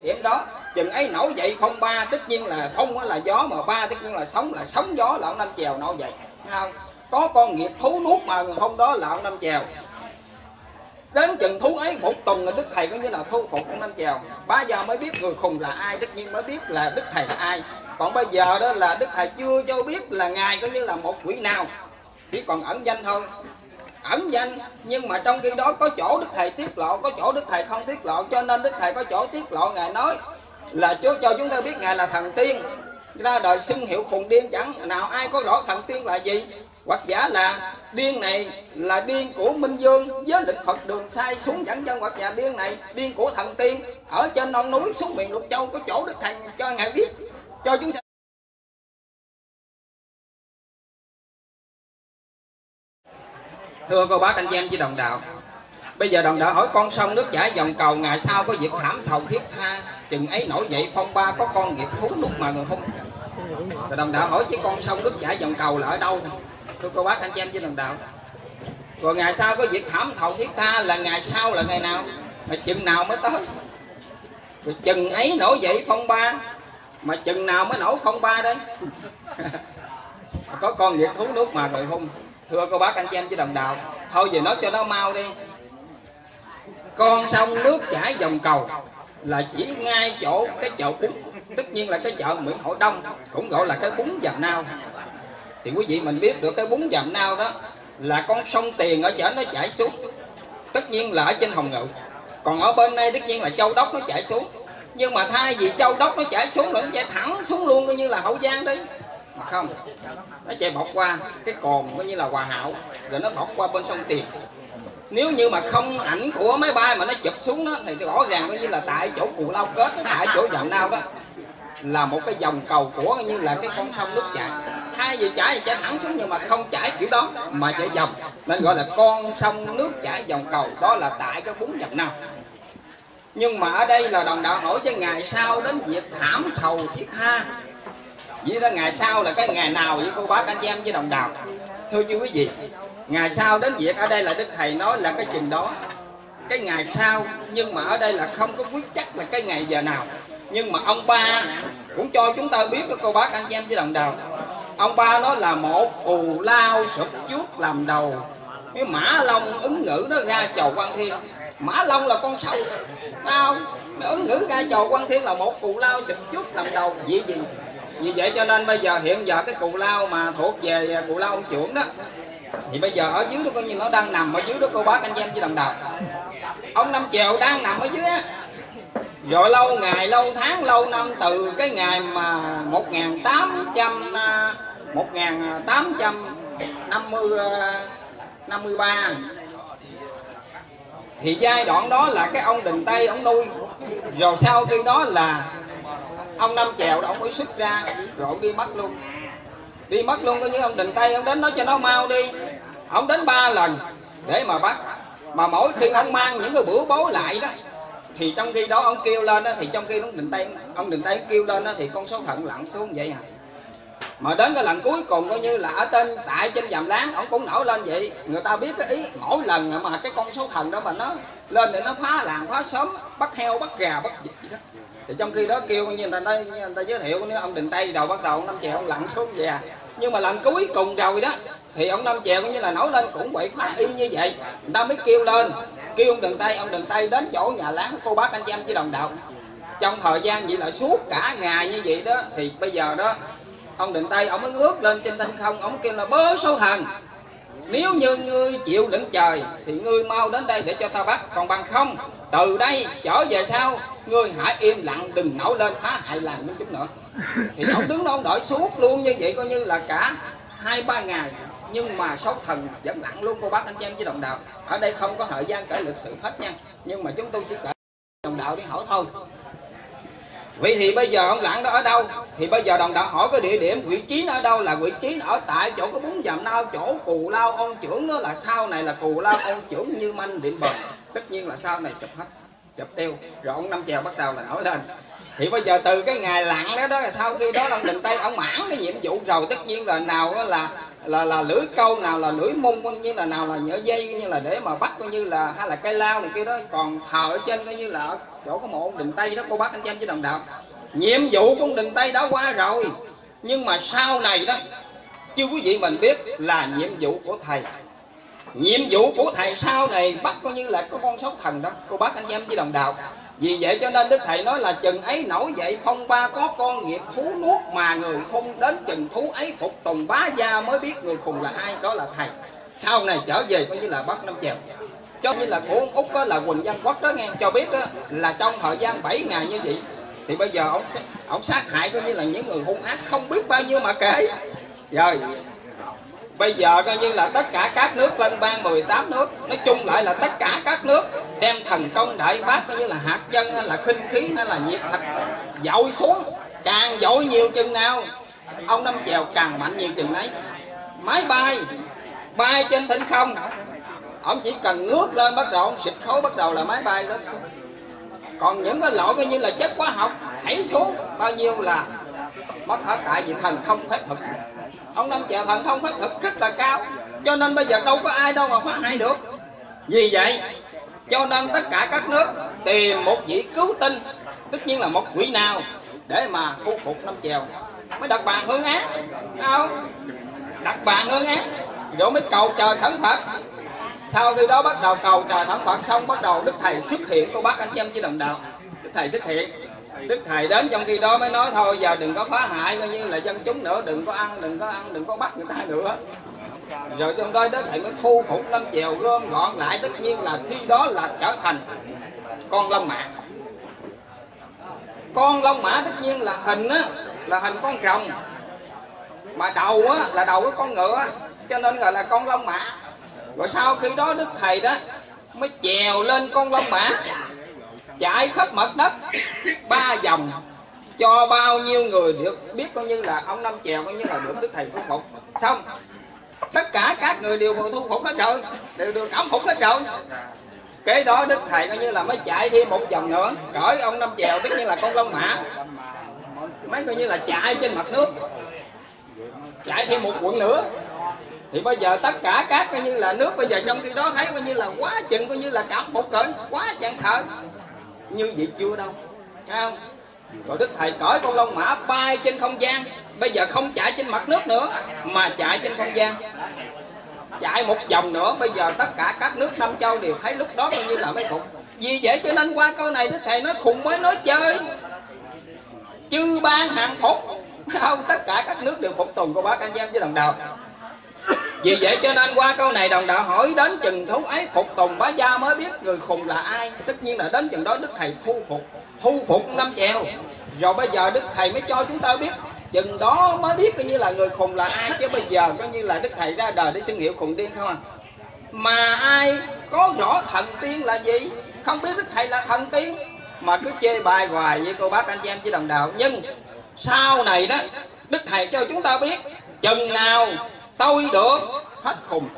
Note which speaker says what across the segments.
Speaker 1: điểm đó, chừng ấy nổi dậy không ba, tất nhiên là không là gió mà ba, tất nhiên là sóng là sóng gió, là ông năm chèo nổi dậy. Không? Có con nghiệp thú nuốt mà không đó là ông năm chèo. Đến chừng thú ấy một tuần là đức thầy có nghĩa là thu phục ông năm chèo. Ba giờ mới biết người khùng là ai, tất nhiên mới biết là đức thầy là ai. Còn bây giờ đó là đức thầy chưa cho biết là ngài có nghĩa là một quỷ nào. Chỉ còn ẩn danh thôi ẩn danh. Nhưng mà trong khi đó có chỗ đức thầy tiết lộ, có chỗ đức thầy không tiết lộ, cho nên đức thầy có chỗ tiết lộ, ngài nói là chúa cho chúng ta biết ngài là thần tiên. Ra đời xưng hiệu khùng điên chẳng, nào ai có rõ thần tiên là gì? Hoặc giả là điên này là điên của minh dương với lịch phật đường sai xuống dẫn chân hoặc nhà điên này, điên của thần tiên, ở trên non núi, xuống miền lục châu, có chỗ đức thầy cho ngài biết, cho chúng ta thưa cô bác, anh chị em với đồng đạo, bây giờ đồng đạo hỏi con sông nước chảy dòng cầu, ngày sau có việc thảm sầu thiết tha, chừng ấy nổi dậy phong ba có con nghiệp thú lúc mà người hung rồi đồng đạo hỏi chứ con sông nước chảy dòng cầu là ở đâu? Thưa cô bác, anh chị em với đồng đạo, rồi ngày sau có việc thảm sầu thiết tha là ngày sau là ngày nào? Mà chừng nào mới tới? Rồi chừng ấy nổi dậy phong ba, mà chừng nào mới nổi phong ba đấy có con nghiệp thú nước mà người hung thưa cô bác, anh chị em với đồng đạo thôi về nói cho nó mau đi. Con sông nước chảy dòng cầu là chỉ ngay chỗ, cái chợ bún tất nhiên là cái chợ Nguyễn Hội Đông, cũng gọi là cái bún dầm nao thì quý vị mình biết được cái bún dầm nao đó là con sông tiền ở chợ nó chảy xuống, tất nhiên là ở trên hồng ngự. Còn ở bên đây tất nhiên là châu đốc nó chảy xuống. Nhưng mà thay vì châu đốc nó chảy xuống, nó chảy thẳng xuống luôn, coi như là hậu giang đi mà không nó chạy bọc qua, cái cồn coi như là hòa hảo, rồi nó bọc qua bên sông tiền. Nếu như mà không ảnh của máy bay mà nó chụp xuống đó, thì rõ ràng coi như là tại chỗ cù lao kết tại chỗ dạm nao đó, là một cái dòng cầu của coi như là cái con sông nước chảy. Thay vì chảy thì chảy thẳng xuống nhưng mà không chảy kiểu đó, mà chảy dòng. Nên gọi là con sông nước chảy dòng cầu, đó là tại cái bún dòng nao. Nhưng mà ở đây là đồng đạo hỏi cho ngày sau đến việc thảm sầu thiết tha vậy là ngày sau là cái ngày nào với cô bác anh chị em với đồng đạo thưa chú quý vị, ngày sau đến việc ở đây là đức thầy nói là cái chừng đó. Cái ngày sau, nhưng mà ở đây là không có quyết chắc là cái ngày giờ nào. Nhưng mà ông ba cũng cho chúng ta biết đó, cô bác anh chị em với đồng đạo ông ba nói là một cù lao sụp trước làm đầu. Cái mã long ứng ngữ nó ra chầu quan thiên. Mã long là con sâu. Không? Nó ứng ngữ ra chầu quan thiên là một cù lao sụp trước làm đầu. Vậy gì? Vì vậy cho nên bây giờ hiện giờ cái cù lao mà thuộc về cù lao ông trưởng đó, thì bây giờ ở dưới đó coi như nó đang nằm ở dưới đó, cô bác anh em chứ đồng đạo ông năm chèo đang nằm ở dưới á. Rồi lâu ngày, lâu tháng, lâu năm, từ cái ngày mà một nghìn tám trăm à, một nghìn tám trăm năm mươi à, năm mươi ba, thì giai đoạn đó là cái ông đình tây, ông nuôi. Rồi sau khi đó là ông năm chèo đó ông mới xuất ra rồi ông đi mất luôn. Đi mất luôn coi như ông đình tay, ông đến nói cho nó mau đi. Ông đến ba lần để mà bắt. Mà mỗi khi ông mang những cái bữa bố lại đó thì trong khi đó ông kêu lên đó thì trong khi ông đình tay, ông đình tay kêu lên đó thì con số thận lặn xuống vậy hả? mà đến cái lần cuối cùng coi như là ở trên tại trên dầm láng ông cũng nổi lên vậy. Người ta biết cái ý mỗi lần mà cái con số thần đó mà nó lên để nó phá làng phá xóm bắt heo bắt gà bắt vịt gì đó thì trong khi đó kêu, như người ta nói người ta giới thiệu, nếu ông đình tây đầu bắt đầu, ông năm chèo ông lặn xuống về. Nhưng mà lần cuối cùng rồi đó, thì ông năm chèo cũng như là nổi lên cũng vậy phá y như vậy. Người ta mới kêu lên, kêu ông đình tây, ông đình tây đến chỗ nhà láng cô bác anh chị em chỉ đồng đạo. Trong thời gian vậy là suốt cả ngày như vậy đó, thì bây giờ đó, ông định tây, ông mới ước lên trên thanh không, ông kêu là bớ số hằng nếu như ngươi chịu đựng trời thì ngươi mau đến đây để cho ta bắt, còn bằng không từ đây trở về sau ngươi hãy im lặng, đừng nổi lên phá hại làng minh chúng nữa. Thì ông đứng đó ông đợi suốt luôn như vậy, coi như là cả hai ba ngày. Nhưng mà sáu thần vẫn lặng luôn, cô bác anh chị em với đồng đạo. Ở đây không có thời gian kể lịch sử hết nha. Nhưng mà chúng tôi chỉ kể đồng đạo đi hỏi thôi. Vậy thì bây giờ ông lặng đó ở đâu? Thì bây giờ đồng đạo hỏi cái địa điểm, vị trí nó ở đâu là vị trí ở tại chỗ có bún dầm nao, chỗ cù lao ông trưởng đó là sau này là cù lao ông trưởng như manh điện bờ tất nhiên là sau này sụp hết, sụp tiêu. Rồi ông năm chèo bắt đầu là nổi lên. Thì bây giờ từ cái ngày lặng đó đó sau khi đó ông định tây ông mãn cái nhiệm vụ. Rồi tất nhiên là nào là là là lưỡi câu, nào là lưỡi mung, coi như là nào là nhỡ dây, coi như là để mà bắt, coi như là, hay là cây lao này kia đó. Còn thờ ở trên coi như là ở chỗ có một ông đình tây đó, cô bác anh chị em với đồng đạo. Nhiệm vụ của ông đình tây đã qua rồi, nhưng mà sau này đó chứ quý vị mình biết là nhiệm vụ của thầy nhiệm vụ của thầy sau này bắt coi như là có con sóc thần đó. Cô bác anh em với đồng đạo. Vì vậy cho nên đức thầy nói là chừng ấy nổi dậy phong ba có con nghiệp thú nuốt mà người không đến chừng thú ấy phục tùng bá gia mới biết người khùng là ai đó là thầy. Sau này trở về coi như là bắt năm chèo. Cho như là của ông úc đó là quỳnh văn quốc đó nghe cho biết đó, là trong thời gian 7 ngày như vậy thì bây giờ ông ông sát hại coi như là những người hung ác không biết bao nhiêu mà kể. Rồi bây giờ coi như là tất cả các nước lân bang 18 nước, nói chung lại là tất cả các nước đem thần công đại bác coi như là hạt nhân hay là khinh khí hay là nhiệt thạch dội xuống, càng dội nhiều chừng nào, ông năm chèo càng mạnh nhiều chừng ấy máy bay bay trên thỉnh không, ông chỉ cần ngước lên bắt đầu, ông xịt khấu bắt đầu là máy bay đó. Xuống còn những cái lỗi coi như là chất hóa học thảy xuống, bao nhiêu là mất hết, tại vì thần không phép thực ông năm chèo thần thông pháp thực rất là cao. Cho nên bây giờ đâu có ai đâu mà phá hại được. Vì vậy, cho nên tất cả các nước tìm một vị cứu tinh, tất nhiên là một quỷ nào để mà thu phục năm chèo. Mới đặt bàn hương án. Không? Đặt bàn hương án. Rồi mới cầu trời khẩn phật. Sau khi đó bắt đầu cầu trời thẩm phật xong, bắt đầu đức thầy xuất hiện. Cô bác anh chị em chỉ đồng đạo. Đức thầy xuất hiện đức thầy đến trong khi đó mới nói thôi, giờ đừng có phá hại, coi như là dân chúng nữa, đừng có ăn, đừng có ăn, đừng có bắt người ta nữa. Rồi trong đó đức thầy mới thu phục lâm chèo gom gọn lại, tất nhiên là khi đó là trở thành con long mã. Con long mã tất nhiên là hình á, là hình con rồng, mà đầu á, là đầu của con ngựa cho nên gọi là con long mã. Rồi sau khi đó đức thầy đó mới chèo lên con long mã chạy khắp mặt đất. Ba vòng cho bao nhiêu người được biết coi như là ông năm chèo coi như là được đức thầy thu phục. Xong. Tất cả các người đều thu phục hết rồi. Đều được cảm phục hết rồi. Cái đó đức thầy coi như là mới chạy thêm một vòng nữa. Cởi ông năm chèo, tất nhiên là con lông mã. Mấy coi như là chạy trên mặt nước. Chạy thêm một quận nữa. Thì bây giờ tất cả các coi như là nước bây giờ trong khi đó thấy coi như là quá chừng, coi như là cảm phục rồi. Quá chẳng sợ như vậy chưa đâu. Thấy không? Rồi đức thầy cởi con lông mã bay trên không gian. Bây giờ không chạy trên mặt nước nữa, mà chạy trên không gian. Chạy một vòng nữa, bây giờ tất cả các nước năm châu đều thấy lúc đó coi như là mới phục vì vậy cho nên qua câu này đức thầy nói khùng mới nói chơi. Chư ban hàng phục không? Tất cả các nước đều phục tùng của bác anh em với đồng đạo vì vậy cho nên qua câu này đồng đạo hỏi đến chừng thú ấy, phục tùng bá gia mới biết người khùng là ai. Tất nhiên là đến chừng đó đức thầy thu phục thu phục năm chèo. Rồi bây giờ đức thầy mới cho chúng ta biết, chừng đó mới biết coi như là người khùng là ai, chứ bây giờ coi như là đức thầy ra đời để xưng hiệu khùng điên không à. Mà ai có rõ thần tiên là gì? Không biết đức thầy là thần tiên, mà cứ chê bài hoài với cô bác anh chị em chứ đồng đạo. Nhưng sau này đó, đức thầy cho chúng ta biết, chừng nào tôi được. Hết khùng.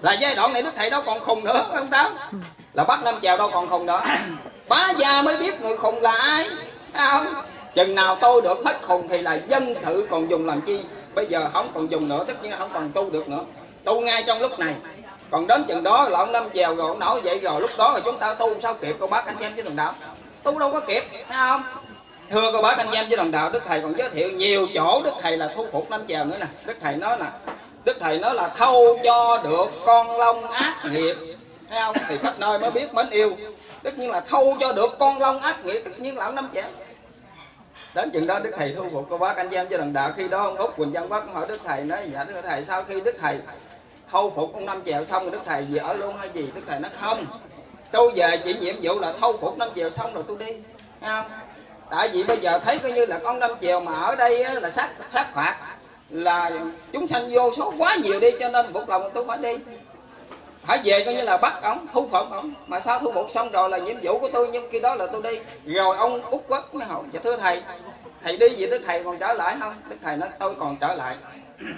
Speaker 1: Là giai đoạn này đức thầy đâu còn khùng nữa không tám? Là bắt năm chèo đâu còn khùng nữa. Bá gia mới biết người khùng là ai. Không? Chừng nào tôi được hết khùng thì là dân sự còn dùng làm chi? Bây giờ không còn dùng nữa, tất nhiên không còn tu được nữa. Tu ngay trong lúc này. Còn đến chừng đó là ông năm chèo rồi ông nổi vậy rồi, lúc đó rồi chúng ta tu sao kịp cô bác anh em với đồng đạo? Tu đâu có kịp, thấy không? Thưa cô bác anh em với đồng đạo, đức thầy còn giới thiệu nhiều chỗ. Đức thầy là thu phục năm chèo nữa nè. Đức thầy nói là đức thầy nói là thâu cho được con long ác nghiệp. Thấy không? Thì khắp nơi mới biết mến yêu. Tất nhiên là thâu cho được con long ác nghiệp, tất nhiên là ông năm chèo đến chừng đó đức thầy thu phục cô bác anh em cho đằng đạo. Khi đó ông út quỳnh văn bác hỏi đức thầy, nói dạ đức thầy, sau khi đức thầy thâu phục ông năm chèo xong rồi đức thầy về ở luôn hay gì? Đức thầy nói, không. Tôi về chỉ nhiệm vụ là thâu phục năm chèo xong rồi tôi đi. Thấy không? Tại vì bây giờ thấy coi như là con năm chèo mà ở đây là sát phát phạt là chúng sanh vô số quá nhiều đi, cho nên một lòng tôi phải đi. Phải về coi như là bắt ổng, thu phục ổng. Mà sao thu phục xong rồi là nhiệm vụ của tôi, nhưng khi đó là tôi đi. Rồi ông út quốc mới hỏi dạ thưa thầy thầy đi vậy đức thầy còn trở lại không? Đức thầy nói, tôi còn trở lại.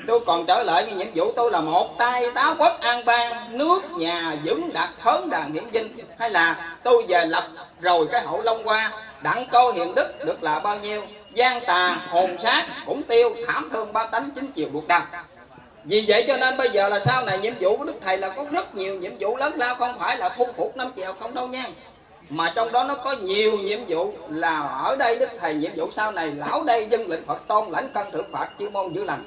Speaker 1: Tôi còn trở lại như nhiệm vụ tôi là một tay táo quốc an bang, nước nhà vững đặt hớn đàn hiển vinh hay là tôi về lập rồi cái hậu long qua đặng câu hiện đức được là bao nhiêu? Gian tà, hồn sát, cũng tiêu, thảm thương ba tánh chính chiều buộc đằng. Vì vậy cho nên bây giờ là sau này nhiệm vụ của đức thầy là có rất nhiều nhiệm vụ lớn lao, không phải là thu phục năm chèo không đâu nha. Mà trong đó nó có nhiều nhiệm vụ là ở đây đức thầy nhiệm vụ sau này, lão đây dân lệnh phật tôn lãnh căn thượng phạt chư môn giữ lành.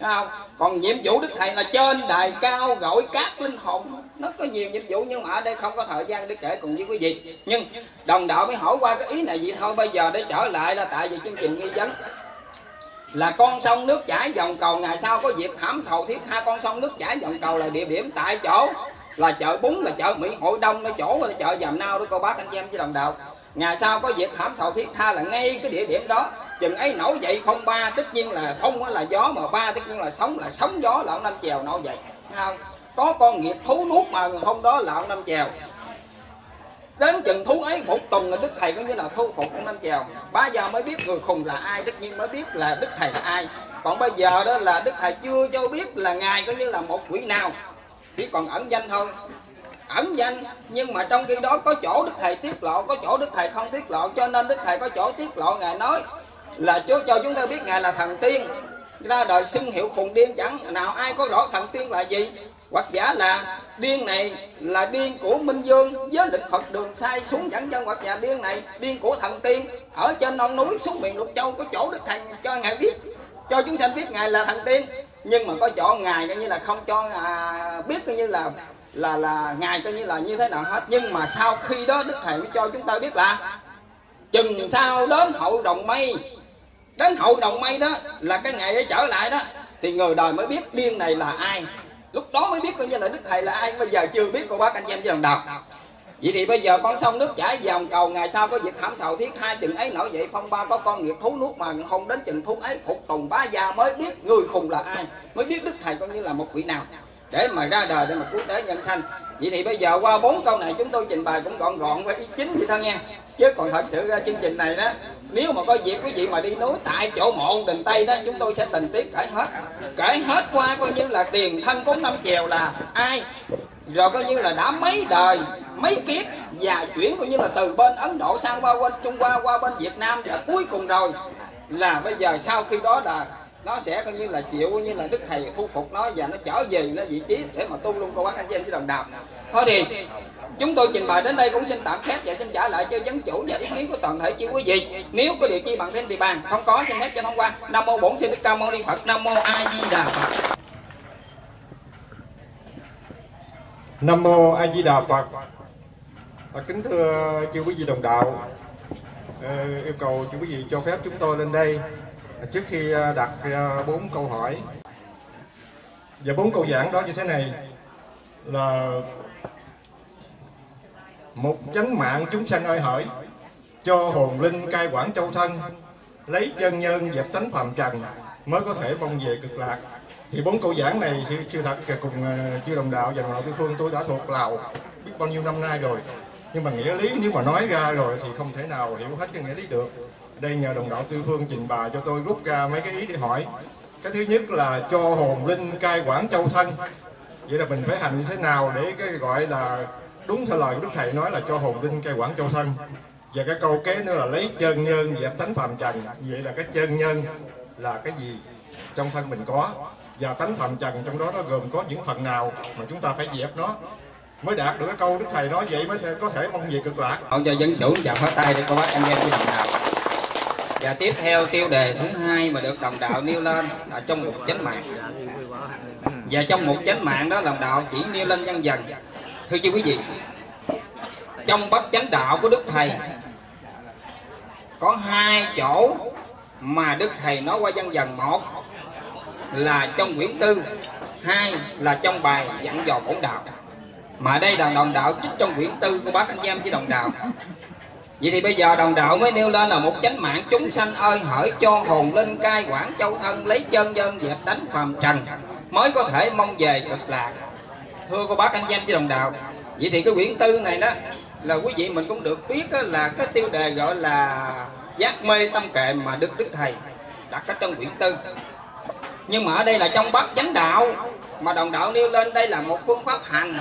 Speaker 1: Không? còn nhiệm vụ đức thầy là trên đài cao gọi các linh hồn nó có nhiều nhiệm vụ nhưng mà ở đây không có thời gian để kể cùng với quý vị. Nhưng đồng đạo mới hỏi qua cái ý này vậy thôi, bây giờ để trở lại là tại vì chương trình nghi vấn. Là con sông nước chảy dòng cầu, ngày sau có dịp hãm sầu thiết tha. Con sông nước chảy dòng cầu là địa điểm tại chỗ, là chợ bún, là chợ mỹ hội đông, là chỗ là chợ dàm nao đó cô bác anh chị em với đồng đạo. Ngày sau có dịp hãm sầu thiết tha là ngay cái địa điểm đó. Chừng ấy nổi dậy không ba tất nhiên là không là gió mà ba tất nhiên là sóng là sóng gió là ông năm chèo nổi dậy. Không? Có con nghiệp thú nuốt mà hôm đó là ông năm chèo. Đến chừng thú ấy một tuần là đức thầy có nghĩa là thu phục ông năm chèo. Ba giờ mới biết người khùng là ai tất nhiên mới biết là đức thầy là ai. Còn bây giờ đó là đức thầy chưa cho biết là ngài có nghĩa là một quỷ nào. Chỉ còn ẩn danh thôi. Ẩn danh, nhưng mà trong khi đó có chỗ đức thầy tiết lộ, có chỗ đức thầy không tiết lộ, cho nên đức thầy có chỗ tiết lộ, ngài nói là chúa cho chúng ta biết ngài là thần tiên. Ra đời xưng hiệu khùng điên chẳng, nào ai có rõ thần tiên là gì? Hoặc giả là điên này là điên của minh dương với lịch phật đường sai xuống dẫn dân. Hoặc giả điên này điên của thần tiên ở trên non núi xuống miền lục châu có chỗ đức thầy cho ngài biết cho chúng sanh biết ngài là thần tiên. Nhưng mà có chỗ ngài coi như là không cho à, biết coi như là là là ngài coi như là như thế nào hết. Nhưng mà sau khi đó đức thầy mới cho chúng ta biết là chừng sau đến hậu đồng mây đến hậu đồng mây đó là cái ngày để trở lại đó thì người đời mới biết điên này là ai lúc đó mới biết coi như là đức thầy là ai bây giờ chưa biết cô bác anh em chưa lần đầu vậy thì bây giờ con sông nước chảy dòng cầu, ngày sau có việc thảm sầu thiết, hai chừng ấy nổi dậy, phong ba có con nghiệp thú nuốt mà không đến chừng thú ấy phục tùng bá gia mới biết người khùng là ai, mới biết đức thầy coi như là một vị nào, để mà ra đời để mà cứu tế nhân sanh. Vậy thì bây giờ qua bốn câu này chúng tôi trình bày cũng gọn gọn với ý chính vậy thôi nha chứ còn thật sự ra chương trình này đó nếu mà có dịp quý vị mà đi núi tại chỗ mộ đình tây đó, chúng tôi sẽ tình tiết kể hết. Kể hết qua coi như là tiền thân cúng năm chèo là ai. Rồi coi như là đã mấy đời, mấy kiếp và chuyển coi như là từ bên ấn độ sang qua bên trung hoa, qua bên việt nam và cuối cùng rồi là bây giờ sau khi đó là nó sẽ coi như là chịu coi như là đức thầy thu phục nó và nó trở về nó vị trí để mà tu luôn cô bác anh chị em với đồng đạo thôi thì chúng tôi trình bày đến đây cũng xin tạm phép và xin trả lại cho vấn chủ và ý kiến của toàn thể chư quý vị. Nếu có điều chi bằng thêm thì bàn không có xin phép cho thông qua. Nam mô bổn sư thích ca mâu ni phật nam mô a di đà phật.
Speaker 2: Nam mô A Di Đà Phật. À, kính thưa chư quý vị đồng đạo, ờ, yêu cầu chư quý vị cho phép chúng tôi lên đây. À, trước khi à, đặt à, bốn câu hỏi. Và bốn câu giảng đó như thế này là một chánh mạng chúng sanh ơi hỡi cho hồn linh cai quản châu thân lấy chân nhân dẹp tánh phàm trần mới có thể mong về cực lạc thì bốn câu giảng này sư, sư thật cùng uh, chư đồng đạo và đồng đạo tư phương tôi đã thuộc lào biết bao nhiêu năm nay rồi nhưng mà nghĩa lý nếu mà nói ra rồi thì không thể nào hiểu hết cái nghĩa lý được đây nhờ đồng đạo tư phương trình bày cho tôi rút ra mấy cái ý để hỏi. Cái thứ nhất là cho hồn linh cai quản châu thân vậy là mình phải hành như thế nào để cái gọi là đúng theo lời của đức thầy nói là cho hồn linh cai quản châu thân và cái câu kế nữa là lấy chân nhân dẹp tánh phàm trần. Vậy là cái chân nhân là cái gì? Trong thân mình có. Và tánh phàm trần trong đó nó gồm có những phần nào mà chúng ta phải dẹp nó? Mới đạt được cái câu đức thầy nói vậy mới có thể mong về cực lạc.
Speaker 1: Ông cho dân chủ chào phá tay để cô bác anh em đi đồng nào và tiếp theo tiêu đề thứ hai mà được đồng đạo nêu lên là trong một chánh mạng. Và trong một chánh mạng đó, đồng đạo chỉ nêu lên nhân dần thưa chư quý vị, trong bát chánh đạo của đức thầy, có hai chỗ mà đức thầy nói qua dân dần một là trong quyển tư, hai là trong bài dặn dò bổn đạo. Mà đây là đồng đạo trích trong quyển tư của bác anh em với đồng đạo vậy thì bây giờ đồng đạo mới nêu lên là một chánh mạng chúng sanh ơi, hỡi cho hồn linh cai quản châu thân, lấy chân dân dẹp đánh phàm trần, mới có thể mong về cực lạc. Thưa cô bác anh em với đồng đạo, vậy thì cái quyển tư này đó là quý vị mình cũng được biết là cái tiêu đề gọi là giác mê tâm kệ mà đức đức thầy đặt ở trong quyển tư. Nhưng mà ở đây là trong bát chánh đạo mà đồng đạo nêu lên đây là một phương pháp hành.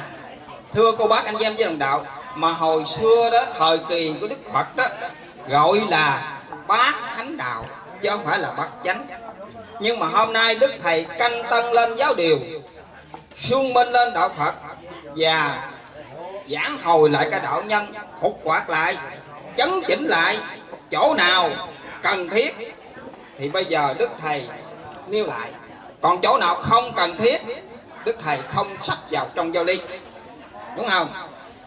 Speaker 1: Thưa cô bác anh em với đồng đạo mà hồi xưa đó, thời kỳ của đức phật đó, gọi là bát thánh đạo, chứ không phải là bát chánh. Nhưng mà hôm nay đức thầy canh tân lên giáo điều sung minh lên đạo phật, và giảng hồi lại cái đạo nhân hụt quạt lại, chấn chỉnh lại, chỗ nào cần thiết. Thì bây giờ đức thầy nêu lại, còn chỗ nào không cần thiết, đức thầy không sắp vào trong giao ly đúng không?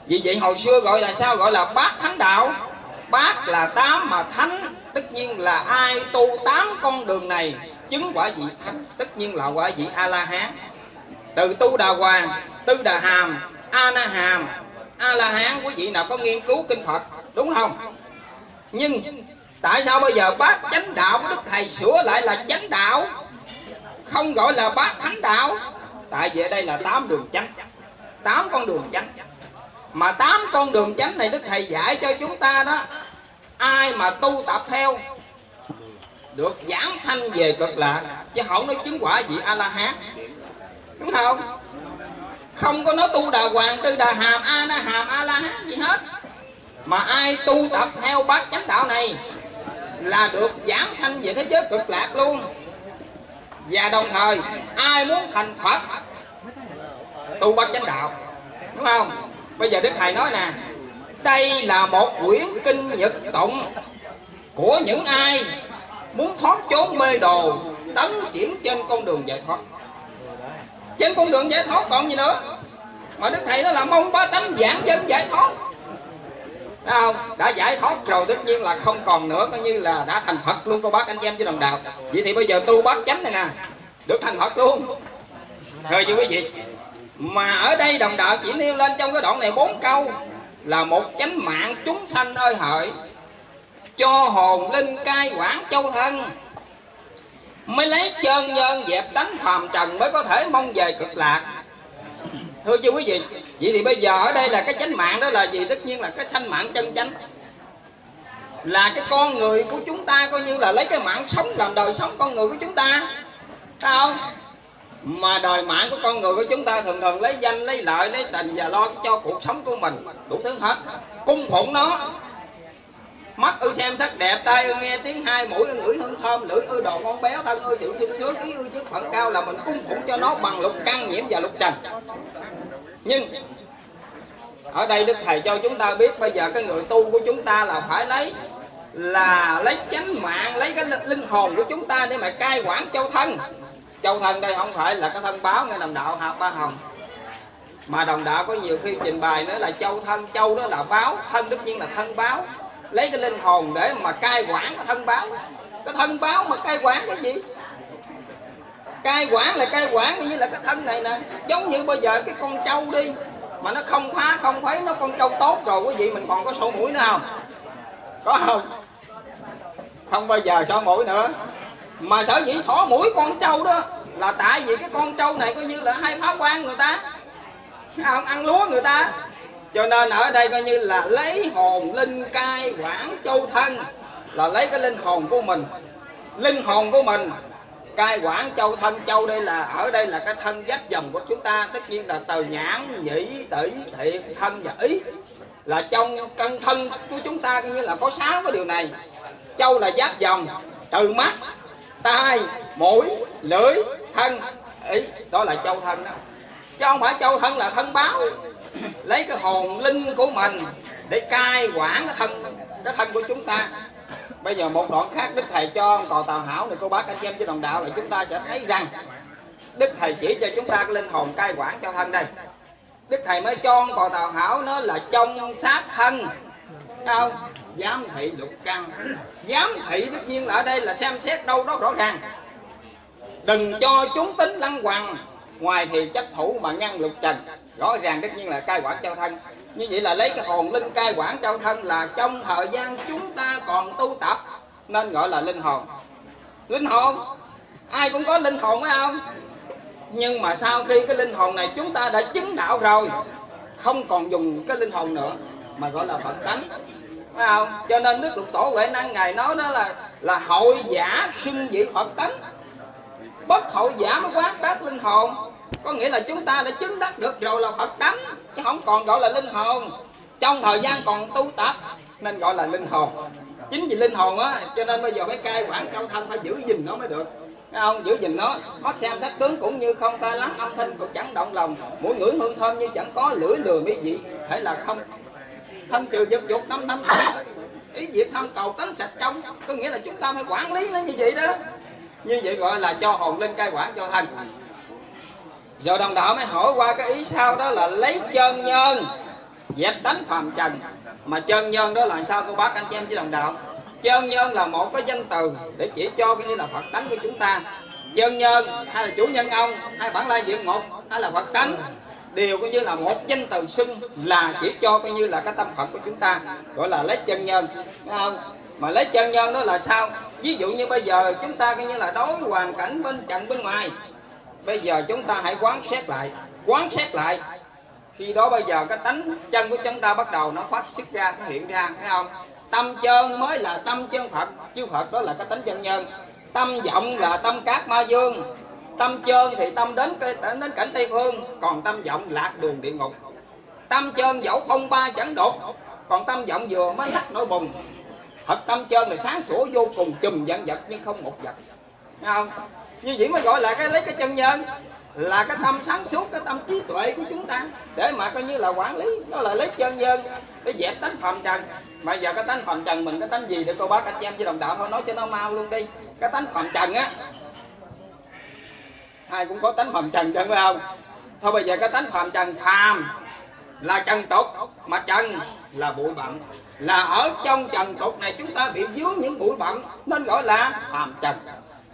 Speaker 1: Vì vậy hồi xưa gọi là sao? Gọi là bát thánh đạo. Bát là tám mà thánh. Tất nhiên là ai tu tám con đường này, chứng quả vị thánh. Tất nhiên là quả vị a la hán từ tu đà hoàng, tư đà hàm a na hàm a la hán quý vị nào có nghiên cứu kinh phật, đúng không? Nhưng tại sao bây giờ bát chánh đạo của đức thầy sửa lại là chánh đạo? Không gọi là bát thánh đạo. Tại vì đây là tám đường chánh. Tám con đường chánh mà tám con đường chánh này đức thầy dạy cho chúng ta đó, ai mà tu tập theo được giảng sanh về cực lạc, chứ không nói chứng quả gì a la hán đúng không? Không có nói tu đà hoàng tư đà hàm a na hàm a la hán gì hết. Mà ai tu tập theo bát chánh đạo này là được giảng sanh về thế giới cực lạc luôn. Và đồng thời, ai muốn thành phật, tu bát chánh đạo. Đúng không? Bây giờ đức thầy nói nè, đây là một quyển kinh nhật tụng của những ai muốn thoát chốn mê đồ, tấn triển trên con đường giải thoát. Trên con đường giải thoát còn gì nữa? Mà đức thầy nó là mong ba tánh giảng dân giải thoát. Đấy không? Đã giải thoát rồi, tất nhiên là không còn nữa, coi như là đã thành phật luôn, cô bác anh em với đồng đạo. Vậy thì bây giờ tu bát chánh này nè. Được thành phật luôn. Thôi chứ quý vị mà ở đây đồng đạo chỉ nêu lên trong cái đoạn này bốn câu là một chánh mạng chúng sanh ơi hợi cho hồn linh cai quản châu thân. Mới lấy chân nhân dẹp tánh phàm trần mới có thể mong về cực lạc. Thưa chưa quý vị, vậy thì bây giờ ở đây là cái chánh mạng đó là gì? Tất nhiên là cái sanh mạng chân chánh. Là cái con người của chúng ta coi như là lấy cái mạng sống làm đời sống con người của chúng ta. Phải không? Mà đời mạng của con người của chúng ta thường thường lấy danh, lấy lợi, lấy tình và lo cho cuộc sống của mình. Đủ thứ hết cung phụng nó. Mắt ư xem sắc đẹp, tai ư nghe tiếng hai, mũi ư ngửi hương thơm, lưỡi ư đồ ngon béo thân ư sự sung sướng ý ư chức phận cao là mình cung phụng cho nó bằng lục căn nhiễm và lục trần nhưng, ở đây đức thầy cho chúng ta biết bây giờ cái người tu của chúng ta là phải lấy, là lấy chánh mạng, lấy cái linh hồn của chúng ta để mà cai quản châu thân châu thân đây không phải là cái thân báo nghe đồng đạo học ba hồng? Mà đồng đạo có nhiều khi trình bày nữa là châu thân, châu đó là báo, thân tất nhiên là thân báo. Lấy cái linh hồn để mà cai quản cái thân báo. Cái thân báo mà cai quản cái gì? Cai quản là cai quản như là cái thân này nè. Giống như bây giờ cái con trâu đi, mà nó không phá, không thấy nó con trâu tốt rồi, quý vị mình còn có sổ mũi nữa không? Có không? Không bao giờ sổ mũi nữa mà sở dĩ sổ mũi con trâu đó là tại vì cái con trâu này coi như là hai phá quan người ta. Không ăn lúa người ta. Cho nên ở đây coi như là lấy hồn linh cai quản châu thân, là lấy cái linh hồn của mình. Linh hồn của mình cai quản châu thân. Châu đây là, ở đây là cái thân dắt dòng của chúng ta. Tất nhiên là từ nhãn, nhĩ tỷ thiệt, thân và ý là trong căn thân của chúng ta coi như là có sáu cái điều này. Châu là giáp dòng, từ mắt tai, mũi, lưỡi, thân. Ý, đó là châu thân đó. Chứ không phải châu thân là thân báo. Lấy cái hồn linh của mình để cai quản cái thân cái thân của chúng ta. Bây giờ một đoạn khác, đức thầy cho còn tào hảo này, cô bác anh em với đồng đạo là chúng ta sẽ thấy rằng đức thầy chỉ cho chúng ta cái linh hồn cai quản cho thân đây. Đức thầy mới cho còn tào hảo nó là trong sát thân. Không? Giám thị lục căn giám thị tất nhiên là ở đây là xem xét đâu đó rõ ràng. Đừng cho chúng tính lăng hoàng. Ngoài thì chấp thủ mà ngăn lục trần. Rõ ràng tất nhiên là cai quản cho thân. Như vậy là lấy cái hồn linh cai quản cho thân là trong thời gian chúng ta còn tu tập, nên gọi là linh hồn. Linh hồn? Ai cũng có linh hồn phải không? Nhưng mà sau khi cái linh hồn này chúng ta đã chứng đạo rồi, không còn dùng cái linh hồn nữa, mà gọi là phật tánh phải không? Cho nên đức lục tổ huệ năng ngài nói đó là là hội giả xưng vị phật tánh. Bất hội giả mới quán bác linh hồn. Có nghĩa là chúng ta đã chứng đắc được rồi là phật tánh, chứ không còn gọi là linh hồn. Trong thời gian còn tu tập, nên gọi là linh hồn. Chính vì linh hồn á, cho nên bây giờ phải cai quản trong thân, phải giữ gìn nó mới được. Thấy không? Giữ gìn nó. Mắt xem sắc tướng cũng như không ta lắm, âm thanh cũng chẳng động lòng. Mũi ngửi hương thơm như chẳng có lưỡi lừa mỹ vị. Thể là không thân trừ vật dục năm năm. Ý việc tham cầu tánh sạch trong. Có nghĩa là chúng ta phải quản lý nó như vậy đó. Như vậy gọi là cho hồn lên cai quản cho thân rồi đồng đạo mới hỏi qua cái ý sau đó là lấy chân nhân, dẹp tánh phàm trần. Mà chân nhân đó là sao cô bác anh chị em với đồng đạo? Chân nhân là một cái danh từ để chỉ cho cái như là phật tánh của chúng ta. Chân nhân hay là chủ nhân ông, hay bản lai diện một, hay là phật tánh đều coi như là một danh từ xưng là chỉ cho coi như là cái tâm phật của chúng ta, gọi là lấy chân nhân. Phải không? Mà lấy chân nhân đó là sao? Ví dụ như bây giờ chúng ta coi như là đối hoàn cảnh bên trận bên ngoài. Bây giờ chúng ta hãy quán xét lại, quán xét lại. Khi đó bây giờ cái tánh chân của chúng ta bắt đầu nó phát xuất ra, nó hiện ra, thấy không? Tâm chân mới là tâm chân phật, chứ phật đó là cái tánh chân nhân. Tâm vọng là tâm cát ma dương tâm chân thì tâm đến cái, đến cảnh tây phương, còn tâm vọng lạc đường địa ngục. Tâm chân dẫu không ba chẳng đột, còn tâm vọng vừa mới lắc nổi bùng. Thật tâm chân là sáng sủa vô cùng, chùm vạn vật nhưng không một vật. Thấy không? Như vậy mới gọi là cái, lấy cái chân nhân, là cái tâm sáng suốt, cái tâm trí tuệ của chúng ta. Để mà coi như là quản lý, đó là lấy chân nhân để dẹp tánh phạm trần. Mà giờ cái tánh phạm trần mình cái tánh gì để cô bác anh em với đồng đạo thôi, nói cho nó mau luôn đi. Cái tánh phạm trần á ai cũng có tánh phàm trần trần phải không? Thôi bây giờ cái tánh phàm trần phàm là trần tục, mà trần là bụi bặm. Là ở trong trần tục này chúng ta bị dướng những bụi bặm, nên gọi là phàm trần.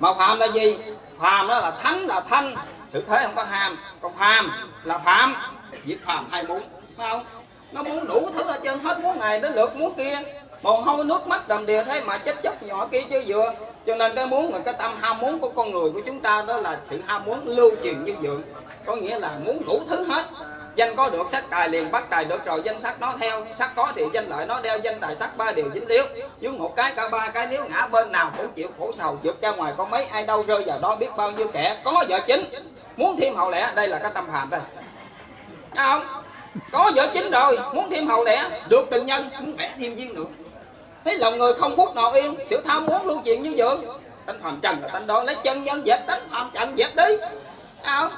Speaker 1: Mà phàm là gì? Phàm đó là thánh, là thanh. Sự thế không có ham, còn phàm là phạm việc phàm hay muốn, phải không? Nó muốn đủ thứ ở trên hết muốn này đến lượt muốn kia. Mồ hôi nước mắt đầm đìa thế mà chết chất nhỏ kia chứ vừa cho nên cái muốn là cái tâm ham muốn của con người của chúng ta đó là sự ham muốn lưu truyền như dưỡng có nghĩa là muốn đủ thứ hết. Danh có được, sắc tài liền bắt tài được, rồi danh sắc nó theo. Sắc có thì danh lợi nó đeo, danh tài sắc ba điều dính liếu dưới một cái cả ba cái, nếu ngã bên nào cũng chịu khổ sầu, vượt ra ngoài có mấy, ai đâu rơi vào đó biết bao nhiêu kẻ có vợ chính. Muốn thêm hậu lẽ, đây là cái tâm hàm đây. Thấy không? Có vợ chính rồi, muốn thêm hậu lẽ, được tình nhân, muốn vẽ thêm viên nữa thấy lòng người không phút nào yên sự tham muốn lưu chuyện như dưỡng tánh phàm trần là tánh đó, lấy chân nhân dẹp, tánh phàm trần dẹp đi. À không?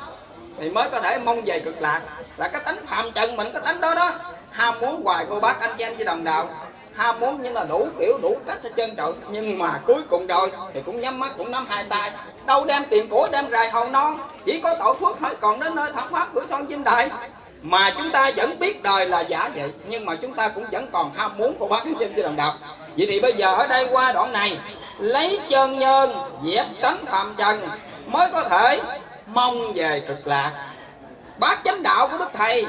Speaker 1: Thì mới có thể mong về cực lạc. Là cái tánh phàm trần mình, cái tánh đó đó. Ham muốn hoài cô bác anh chị em với đồng đạo. Ham muốn nhưng là đủ kiểu, đủ cách hết trơn trọng nhưng mà cuối cùng rồi, thì cũng nhắm mắt, cũng nắm hai tay. Đâu đem tiền của, đem rài hầu non. Chỉ có tội phước thôi, còn đến nơi thẩm pháp, cửa son chim đại mà chúng ta vẫn biết đời là giả vậy, nhưng mà chúng ta cũng vẫn còn ham muốn của bác trên chị với đồng đạo vậy thì bây giờ ở đây qua đoạn này, lấy chân nhân, dẹp tánh phạm trần, mới có thể mong về cực lạc. Bác chánh đạo của đức thầy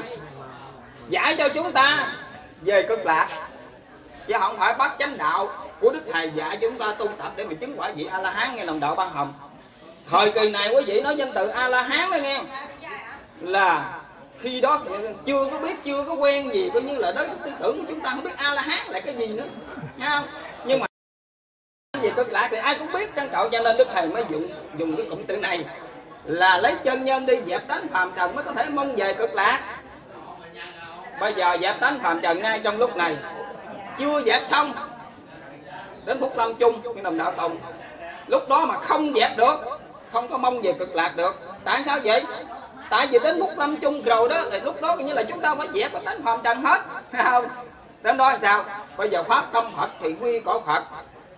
Speaker 1: dạy cho chúng ta về cực lạc. Chứ không phải bác chánh đạo của đức thầy dạy chúng ta tu tập để mà chứng quả vị a la hán nghe đồng đạo ban hồng. Thời kỳ này quý vị nói danh từ a la hán đó nghe. Là khi đó, chưa có biết, chưa có quen gì, coi như là đó tư tưởng của chúng ta không biết a la hán là cái gì nữa nha không? Nhưng mà gì cực lạc thì ai cũng biết trân cậu cho nên đức thầy mới dùng dùng cái cụm từ này là lấy chân nhân đi dẹp tánh phàm trần mới có thể mong về cực lạc. Bây giờ dẹp tánh phàm trần ngay trong lúc này, chưa dẹp xong, đến phút lâm chung cái đồng đạo tùng lúc đó mà không dẹp được, không có mong về cực lạc được, tại sao vậy? Tại vì đến lúc lâm chung rồi đó, thì lúc đó như là chúng ta phải dẹp cái tánh phàm trần hết. Không? Đến đó làm sao? Bây giờ phát tâm phật thì quy cõi phật.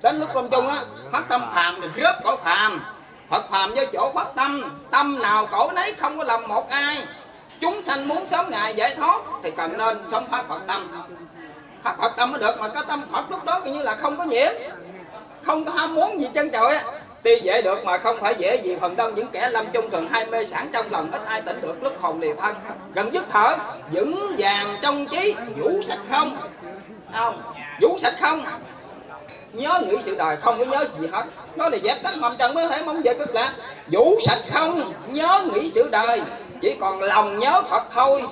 Speaker 1: Đến lúc lâm chung á, phát tâm phàm thì rớt cõi phàm. Phật phàm với chỗ phát tâm Tâm nào cổ nấy không có lầm một ai. Chúng sanh muốn sống ngày giải thoát Thì cần nên sống phát Phật tâm. Phát Phật tâm mới được, Mà cái tâm Phật lúc đó coi như là không có nhiễm, Không có ham muốn gì chân trời Tuy dễ được mà không phải dễ gì Phần đông những kẻ lâm chung thường hai mê sản trong lòng, Ít ai tỉnh được lúc hồn lìa thân. Gần dứt thở Vững vàng trong trí, Vũ sạch không? Không. Vũ sạch không? Nhớ nghĩ sự đời không có nhớ gì hết. Nó là dẹp đánh mầm trần mới thể mong về cực lạc. Vũ sạch không? Nhớ nghĩ sự đời. Chỉ còn lòng nhớ phật thôi.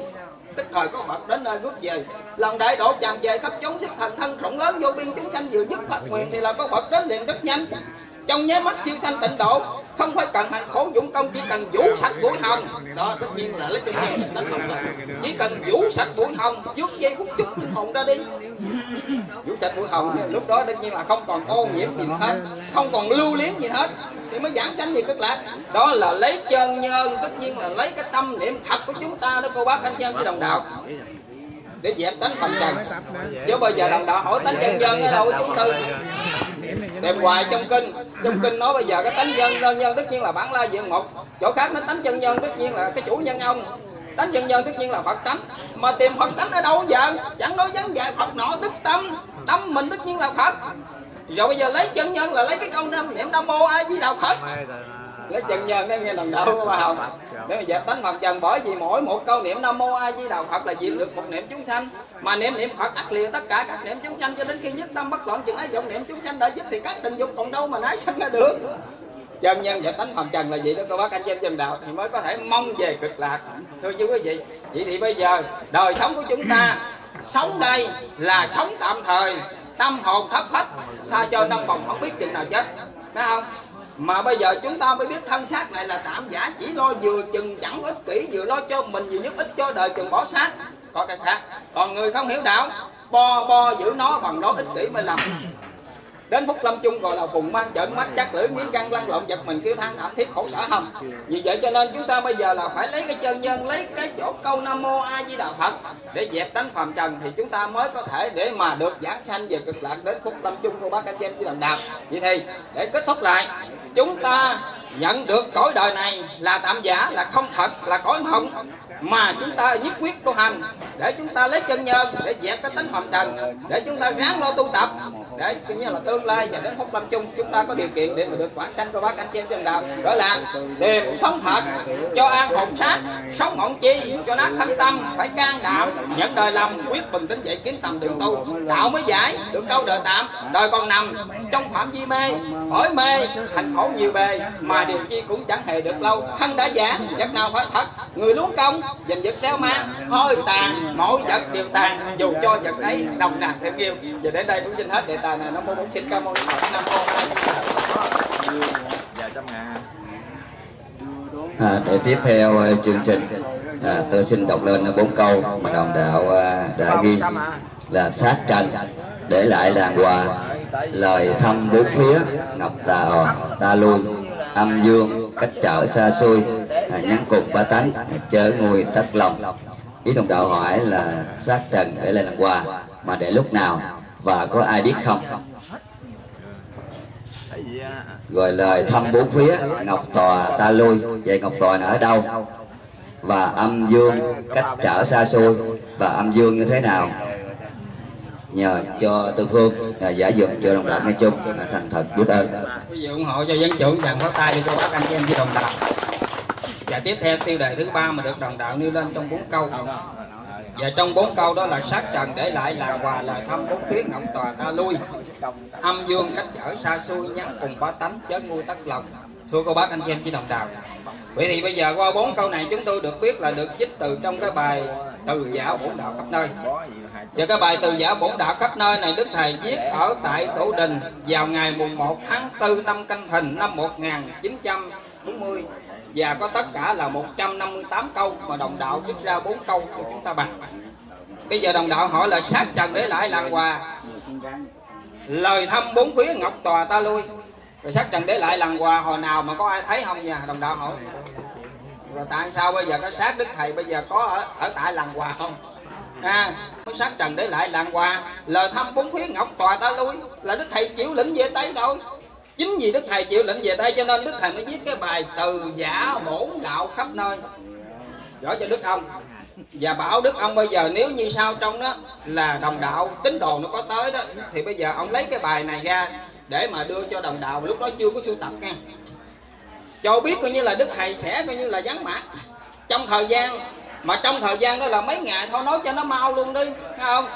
Speaker 1: Tức thời có phật đến nơi rút về. Lòng đại độ tràn về khắp chốn sức thành thân, rộng lớn vô biên chúng sanh vừa dứt phật nguyện thì là có phật đến liền rất nhanh trong nháy mắt siêu sanh tịnh độ, không phải cần hành khổ dũng công, chỉ cần vũ sạch bụi hồng. Đó, tất nhiên là lấy chân nhân đánh hồng rồi. Chỉ cần vũ sạch bụi hồng, trước dây phút chút hồng ra đi. Vũ sạch bụi hồng lúc đó tất nhiên là không còn ô nhiễm gì hết, không còn lưu luyến gì hết. Thì mới giảng sanh gì cực lạc đó là lấy chân nhân, tất nhiên là lấy cái tâm niệm thật của chúng ta đó, cô bác anh chị em với đồng đạo. Để dẹp tánh phàm trần. Chứ bây giờ đồng đạo hỏi tánh chân nhân ở đâu, chúng tư? Đem hoài trong kinh. Trong kinh nói bây giờ cái tánh nhân nhân nhân tất nhiên là bản la diện một chỗ khác nó tánh chân nhân tất nhiên là cái chủ nhân ông. Tánh chân nhân tất nhiên là phật tánh. Mà tìm phật tánh ở đâu giờ? Chẳng nói vấn dạy phật nọ tức tâm. Tâm mình tất nhiên là phật. Rồi bây giờ lấy chân nhân là lấy cái câu năm niệm nam mô a di đà phật lấy chân nhân đó nghe lần đầu của bà hồng. Để mà dẹp tánh phật trần bởi vì mỗi một câu niệm nam mô a di đà phật là diệt được một niệm chúng sanh. Mà niệm niệm phật ắt liền tất cả các niệm chúng sanh cho đến khi nhất tâm bất loạn chừng ấy vọng niệm chúng sanh đã dứt thì các tình dục còn đâu mà nái sanh ra được. Chân nhân dẹp tánh phàm trần là gì đó cô bác anh chị em trên đạo thì mới có thể mong về cực lạc. Thưa chú quý vị vậy thì bây giờ đời sống của chúng ta sống đây là sống tạm thời tâm hồn thất phách xa cho năm vòng không biết chừng nào chết. Phải không mà bây giờ chúng ta mới biết thân xác này là tạm giả, chỉ lo vừa chừng chẳng có ích kỷ, vừa lo cho mình, vừa nhất ích cho đời, chừng bỏ xác. Có cái khác. Còn người không hiểu đạo bo bo giữ nó bằng đó ích kỷ mới làm đến phút lâm chung gọi là vùng mang trợn mắt, chắc lưỡi miếng răng lăn lộn giật mình, kêu than thảm thiết, khổ sở hầm. Vì vậy cho nên chúng ta bây giờ là phải lấy cái chân nhân, lấy cái chỗ câu nam mô a di đà phật. Để dẹp tánh phàm trần thì chúng ta mới có thể để mà được giảng sanh về cực lạc đến phút lâm chung của bác anh chị em chỉ làm đạp. Vậy thì, để kết thúc lại, chúng ta nhận được cõi đời này là tạm giả, là không thật, là cõi mộng mà chúng ta nhất quyết tu hành, để chúng ta lấy chân nhân để dẹp cái tánh phạm trần, để chúng ta ráng lo tu tập. Để cũng như là tương lai và đến phúc lâm chung, chúng ta có điều kiện để mà được quả sanh cho bác anh chị em trên đạo đó là tìm sống thật, cho an hồn sát, sống mộng chi, cho nát thân tâm, phải can đảm, nhận đời lòng quyết bình tĩnh dậy kiếm tầm đường tu. Đạo mới giải, được câu đời tạm, đời còn nằm trong phạm vi mê hỏi mê, thành khổ nhiều bề, mà điều chi cũng chẳng hề được lâu. Thân đã giả vật nào phải thật, người luống công giành giật xéo má. Hơi tàn mỗi vật đều tàn. Dù cho vật ấy đồng nàng thêm yêu và đến đây cũng xin hết đề tài này. Nó muốn xin cảm ơn ni phật. Nam mô
Speaker 3: À, để tiếp theo à, chương trình à, tôi xin đọc lên bốn câu mà đồng đạo à, đã ghi. Là sát trần để lại làng hòa lời thăm bốn phía ngọc tà ta lui âm dương cách trở xa xôi à, nhắn cùng ba tánh chớ ngồi tất lòng. Ý đồng đạo hỏi là sát trần để lại làm quà mà để lúc nào và có ai biết không? Gọi lời thăm bốn phía ngọc tòa ta lui vậy ngọc tòa là ở đâu và âm dương cách trở xa xôi và âm dương như thế nào? Nhờ cho tư phương à, giải dụm cho đồng đạo nghe chung à, thành thật biết ơn.
Speaker 1: Quý vị ủng hộ cho dân chủ bằng pháo tay đi cho bác anh chị em với đồng đạo và tiếp theo tiêu đề thứ ba mà được đồng đạo nêu lên trong bốn câu. Và trong bốn câu đó là sát trần để lại, là hòa lời thăm bốn tiếng ngọc tòa ta lui. Âm dương cách trở xa xôi nhắn cùng ba tánh chớ ngu tất lòng. Thưa cô bác, anh chị em chị đồng đạo. Vậy thì bây giờ qua bốn câu này, chúng tôi được biết là được trích từ trong cái bài từ giả bổn đạo khắp nơi. Và cái bài từ giả bổn đạo khắp nơi này, Đức Thầy viết ở tại Tổ Đình vào ngày mùng 1 tháng 4 năm Canh Thìn năm 1940 và có tất cả là 158 câu mà đồng đạo viết ra bốn câu cho chúng ta bằng. Bây giờ đồng đạo hỏi là sát trần để lại làng hòa. Lời thăm bốn phía ngọc tòa ta lui. Rồi sát trần để lại làng hòa hồi nào mà có ai thấy không nha đồng đạo hỏi. Rồi tại sao bây giờ có sát đức thầy bây giờ có ở, ở tại làng hòa không? À có sát trần để lại làng hòa. Lời thăm bốn phía ngọc tòa ta lui. Là đức thầy chịu lĩnh về tây rồi chính vì đức thầy chịu lệnh về đây cho nên đức thầy mới viết cái bài từ giả bổn đạo khắp nơi. Gửi cho đức ông. Và bảo đức ông bây giờ nếu như sao trong đó là đồng đạo, tín đồ nó có tới đó, thì bây giờ ông lấy cái bài này ra để mà đưa cho đồng đạo. Lúc đó chưa có sưu tập nha cho biết coi như là đức thầy sẽ coi như là vắng mặt. Trong thời gian, mà trong thời gian đó là mấy ngày thôi, nói cho nó mau luôn đi thấy không?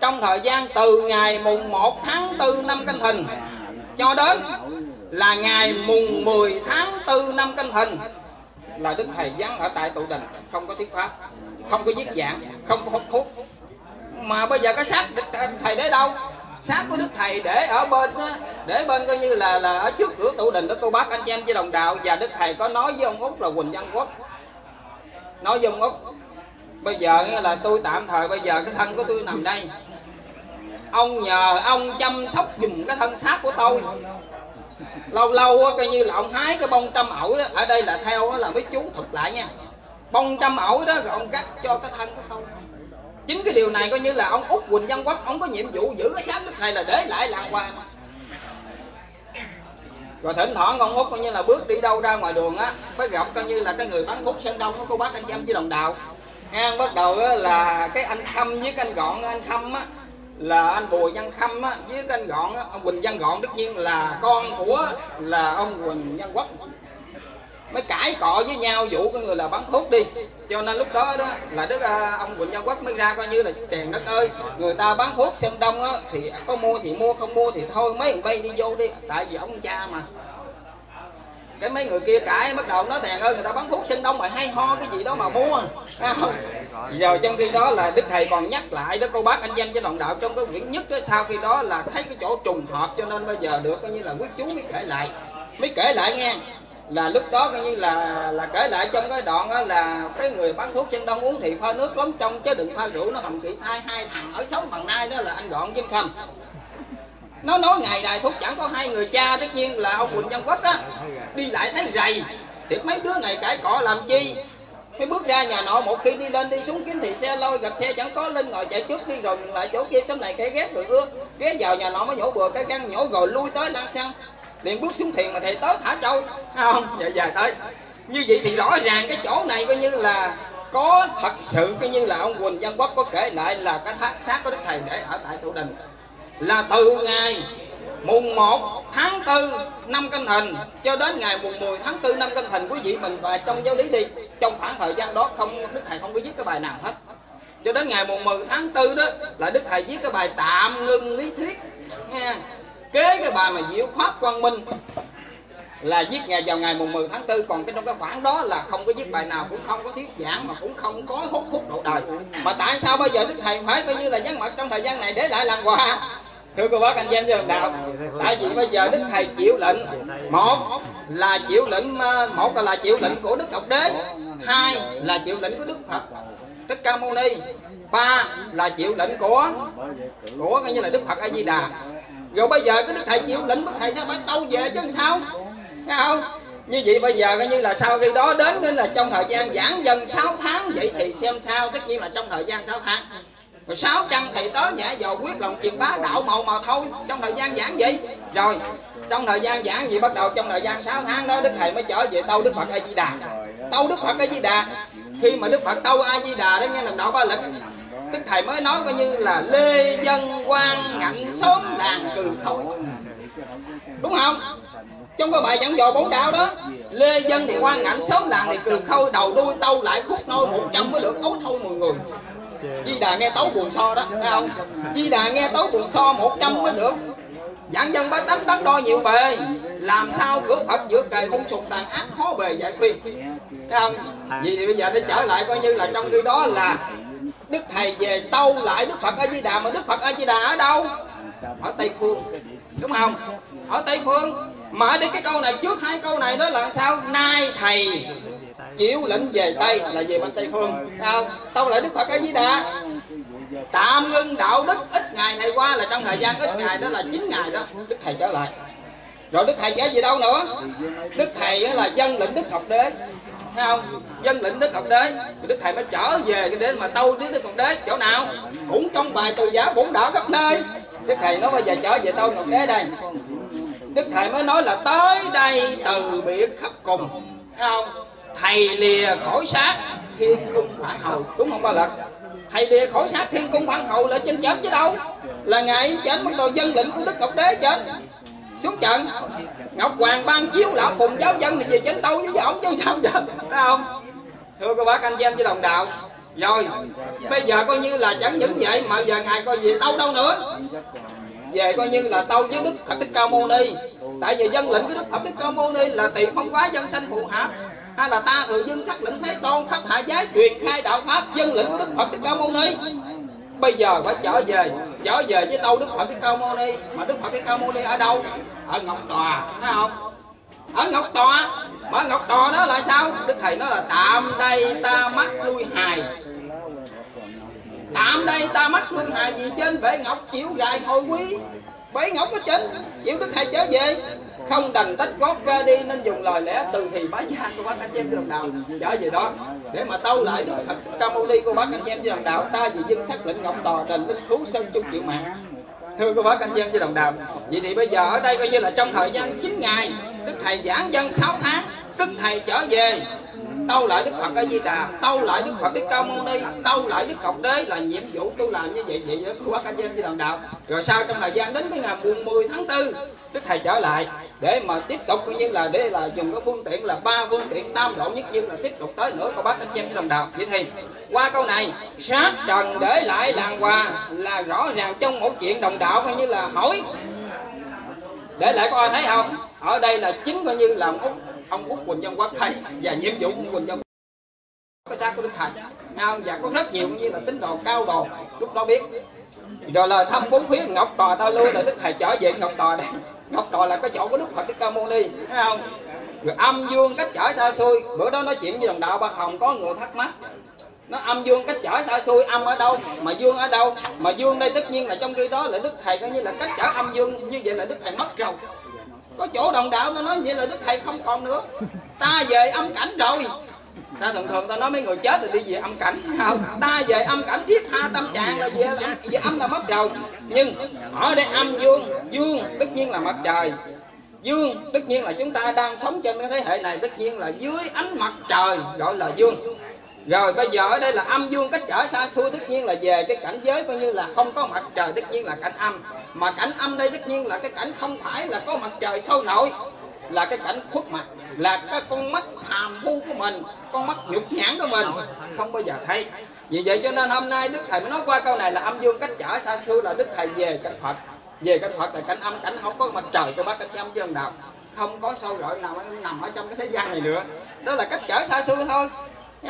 Speaker 1: Trong thời gian từ ngày mùng 1 tháng 4 năm canh thìn cho đến là ngày mùng 10 tháng 4 năm canh thìn là đức thầy vắng ở tại tụ đình không có thuyết pháp không có viết giảng không có hút thuốc. Mà bây giờ cái xác đức thầy để đâu? Xác của đức thầy để ở bên đó, để bên coi như là là ở trước cửa tụ đình đó cô bác anh chị em với đồng đạo và đức thầy có nói với ông út là quỳnh văn quốc. Nói với ông út bây giờ là tôi tạm thời bây giờ cái thân của tôi nằm đây ông nhờ ông chăm sóc dùng cái thân xác của tôi. Lâu lâu á coi như là ông hái cái bông trăm ổi đó. Ở đây là theo là mấy chú thực lại nha. Bông trăm ổi đó rồi ông cắt cho cái thân của tôi. Chính cái điều này coi như là ông út quỳnh văn quốc ông có nhiệm vụ giữ cái xác đức thầy là để lại làng hoa. Rồi thỉnh thoảng con út coi như là bước đi đâu ra ngoài đường á mới gặp coi như là cái người bán hút sân đông của cô bác anh chăm em với đồng đạo. Nghe bắt đầu á, là cái anh thăm với cái anh gọn anh thăm á là anh bùi văn khâm á với cái anh gọn á, ông quỳnh văn gọn tất nhiên là con của là ông quỳnh văn quốc. Mới cãi cọ với nhau vụ cái người là bán thuốc đi. Cho nên lúc đó đó là đức à, ông quỳnh văn quốc mới ra coi như là tiền đất ơi. Người ta bán thuốc xem đông á thì có mua thì mua không mua thì thôi mấy thằng bay đi vô đi. Tại vì ông cha mà cái mấy người kia cãi bắt đầu nói thèn ơi người ta bán thuốc sinh đông mà hay ho cái gì đó mà mua. À, không? rồi trong khi đó là đức thầy còn nhắc lại đó cô bác anh em cho đồng đạo trong cái quyển nhất đó, sau khi đó là thấy cái chỗ trùng hợp cho nên bây giờ được coi như là quý chú mới kể lại. Mới kể lại nghe. Là lúc đó coi như là là kể lại trong cái đoạn đó là cái người bán thuốc chân đông uống thì pha nước lắm trong chứ đừng pha rượu nó hầm kỵ thai hai thằng ở sống bằng nay đó là anh đoạn chứ không khâm nó nói ngày đài thuốc chẳng có hai người cha, tất nhiên là ông quỳnh văn quốc á, đi lại thấy rầy. Thiệt mấy đứa này cãi cọ làm chi? Mới bước ra nhà nọ, một khi đi lên đi xuống kiếm thì xe lôi, gặp xe chẳng có lên ngồi chạy trước đi, rồi mình lại chỗ kia sớm này cái ghét rồi ưa ghé vào nhà nọ mới nhổ bừa cái răng nhổ rồi lui tới lan xăng liền bước xuống thiền mà thầy tới thả trâu. Thấy không dạ dạ tới như vậy thì rõ ràng cái chỗ này coi như là có thật sự, coi như là ông quỳnh văn quốc có kể lại là cái thác xác của đức thầy để ở tại tổ đình là từ ngày mùng 1 tháng 4 năm canh thìn cho đến ngày mùng 10 tháng 4 năm canh thìn, quý vị mình và trong giáo lý đi. Trong khoảng thời gian đó không, đức thầy không có viết cái bài nào hết. Cho đến ngày mùng 10 tháng 4 đó là đức thầy viết cái bài tạm ngưng lý thuyết. Nha kế cái bài mà diệu pháp quang minh là viết ngày vào ngày mùng 10 tháng 4 còn cái trong cái khoảng đó là không có viết bài nào, cũng không có thuyết giảng mà cũng không có hút hút độ đời. Mà tại sao bây giờ đức thầy phải coi như là vắng mặt trong thời gian này để lại làm quà? Thưa cô bác, anh chị em dân đạo tại vì bây giờ đức thầy chịu lệnh. Một là chịu lệnh ờ, một là chịu lệnh của đức ngọc đế. Hai là chịu lệnh của đức phật. Thích ca mâu ni. Ba là chịu lệnh của của coi như là đức phật a di đà rồi bây giờ cái đức thầy chịu lệnh đức thầy nó bắt tâu về chứ sao? Thấy không? Như vậy bây giờ coi như là sau khi đó đến nên là trong thời gian giảng dần 6 tháng, vậy thì xem sao. Tất nhiên là trong thời gian 6 tháng rồi sáu chân thì tới nhẹ vào quyết lòng truyền bá đạo màu mà thôi. Trong thời gian giảng gì rồi, trong thời gian giảng gì bắt đầu trong thời gian 6 tháng đó, đức thầy mới trở về tâu đức phật a di đà tâu đức phật a di đà khi mà đức phật tâu a di đà đó nghe làm đạo ba lịch, đức thầy mới nói coi như là lê dân quan ngạnh xóm làng cừ khẩu đúng không? Trong cái bài giảng dò bốn đạo đó, lê dân thì quan ngạnh sớm làng thì cừ khâu đầu đuôi tâu lại khúc nôi một trăm mới được ấu thâu mười người di đà nghe tấu buồn so đó, thấy không? Di đà nghe tấu buồn so một trăm mới được. Giảng dân bác đánh đắn đo nhiều bề. Làm sao cửa phật giữa cày hung sùng tàn ác khó bề giải khuyên thấy không? Vì thì bây giờ nó trở lại coi như là trong khi đó là đức thầy về tâu lại đức phật a di đà, mà đức phật a di đà ở đâu? Ở tây phương. Đúng không? Ở tây phương. Mà ở đây cái câu này trước, hai câu này đó là sao? Nay thầy chiếu lĩnh về tây là về bên tây phương. Sao? Tâu lại đức phật a di đà. Tạm ngưng đạo đức ít ngày này qua là trong thời gian ít ngày, đó là chín ngày đó. Đức thầy trở lại. Rồi đức thầy trở về đâu nữa. Đức thầy là dân lĩnh đức học đế. Thấy không? Dân lĩnh đức học đế. Thì đức thầy mới trở về cái đến mà tâu với đức học đế. Chỗ nào? Cũng trong bài từ giá bổn đạo khắp nơi. Đức thầy nói bây giờ trở về tâu học đế đây. Đức thầy mới nói là tới đây từ biệt khắp cùng. Thấy không? Thầy lìa khỏi xác, thiên cung phản hầu đúng không, ba lật? Thầy lìa khỏi xác, thiên cung phản hầu là chân chết chứ đâu. Là ngày chết bắt đầu dân lệnh của đức ngọc đế chết xuống trận. Ngọc hoàng ban chiếu lão cùng giáo dân thì về trên tâu với ông chứ sao giờ, phải không? Thưa các bác, anh chị em với đồng đạo. Rồi, bây giờ coi như là chẳng những vậy mà giờ ngài coi về tâu đâu nữa. Về coi như là tâu với đức phật đức cao mâu ni. Tại vì dân lệnh của đức phật đức cao mâu ni là tiền phong quá dân sanh phụ hạ hay là ta thường dân sắc lĩnh thế tôn, khắp hạ giới truyền khai đạo pháp, dân lĩnh của đức phật thích ca mâu ni. Bây giờ phải trở về trở về với đâu đức phật thích ca mâu ni. Mà đức phật thích ca mâu ni ở đâu? Ở ngọc tòa, thấy không? Ở ngọc tòa. Mà ngọc tòa đó là sao? Đức thầy nói là tạm đây ta mắt lui hài. Tạm đây ta mắt lui hài gì trên bể ngọc chịu dài hồi quý. Bể ngọc có trên chịu đức thầy trở về không đành tách gót ra đi, nên dùng lời lẽ từ thì bá gia của bác anh chị em với đồng đạo. Trở về đó, để mà tâu lại đức thật ca mâu ni của bác anh chị em với đồng đạo, ta vì dân xác lệnh ngọc tòa đền linh cứu sân chung chịu mạng. Thưa cô bác anh chị em với đồng đạo, vậy thì bây giờ ở đây coi như là trong thời gian 9 ngày, đức thầy giảng dân 6 tháng, đức thầy trở về tâu lại đức phật a di đà, tâu lại đức phật thích ca mâu ni tâu lại đức ngọc đế là nhiệm vụ tôi làm như vậy vậy đó cô bác anh em đi đồng đạo. Rồi sau trong thời gian đến cái ngày mùng 10 tháng 4 đức thầy trở lại để mà tiếp tục, coi như là để là dùng cái phương tiện là ba phương tiện tam độ nhất như là tiếp tục tới nữa cô bác anh em với đồng đạo. Vậy thì, qua câu này, sát trần để lại làng hòa là rõ ràng trong một chuyện đồng đạo, coi như là hỏi. Để lại có ai thấy không? Ở đây là chính coi như là một ông quốc quỳnh dân quốc thầy và nhiệm vụ của quỳnh dân có xác của đức thầy. Không? và có rất nhiều như là tín đồ cao đồ. Lúc đó biết. Rồi là thăm bốn phía ngọc tòa ta lưu là đức thầy trở về ngọc tòa đây. Ngọc tòa là cái chỗ của đức phật đức ca mâu ni. Thấy không? Rồi âm dương cách trở xa xôi. Bữa đó nói chuyện với đồng đạo ba hồng có người thắc mắc. Nó âm dương cách trở xa xôi, âm ở đâu, mà dương ở đâu? Mà dương đây tất nhiên là trong khi đó là đức thầy coi như là cách trở âm dương như vậy là đức thầy mất rồi có chỗ đồng đạo nó nói vậy là đức thầy không còn nữa. Ta về âm cảnh rồi. Ta thường thường ta nói mấy người chết thì đi về âm cảnh. Không ta về âm cảnh thiết tha tâm trạng là về, về âm là mất rồi. Nhưng ở đây âm dương dương tất nhiên là mặt trời. Dương tất nhiên là chúng ta đang sống trên cái thế hệ này tất nhiên là dưới ánh mặt trời gọi là dương rồi bây giờ ở đây là âm dương cách trở xa xôi, tất nhiên là về cái cảnh giới coi như là không có mặt trời, tất nhiên là cảnh âm. Mà cảnh âm đây tất nhiên là cái cảnh không phải là có mặt trời sâu nổi, là cái cảnh khuất mặt, là cái con mắt hàm vu của mình, con mắt nhục nhãn của mình. Không bao giờ thấy. Vì vậy cho nên hôm nay đức thầy mới nói qua câu này là âm dương cách trở xa xưa là đức thầy về cảnh phật. Về cảnh phật là cảnh âm, cảnh không có mặt trời cho bác cảnh âm chứ ông đạo. Không có sâu rọi nào nằm ở trong cái thế gian này nữa. Đó là cách trở xa xưa thôi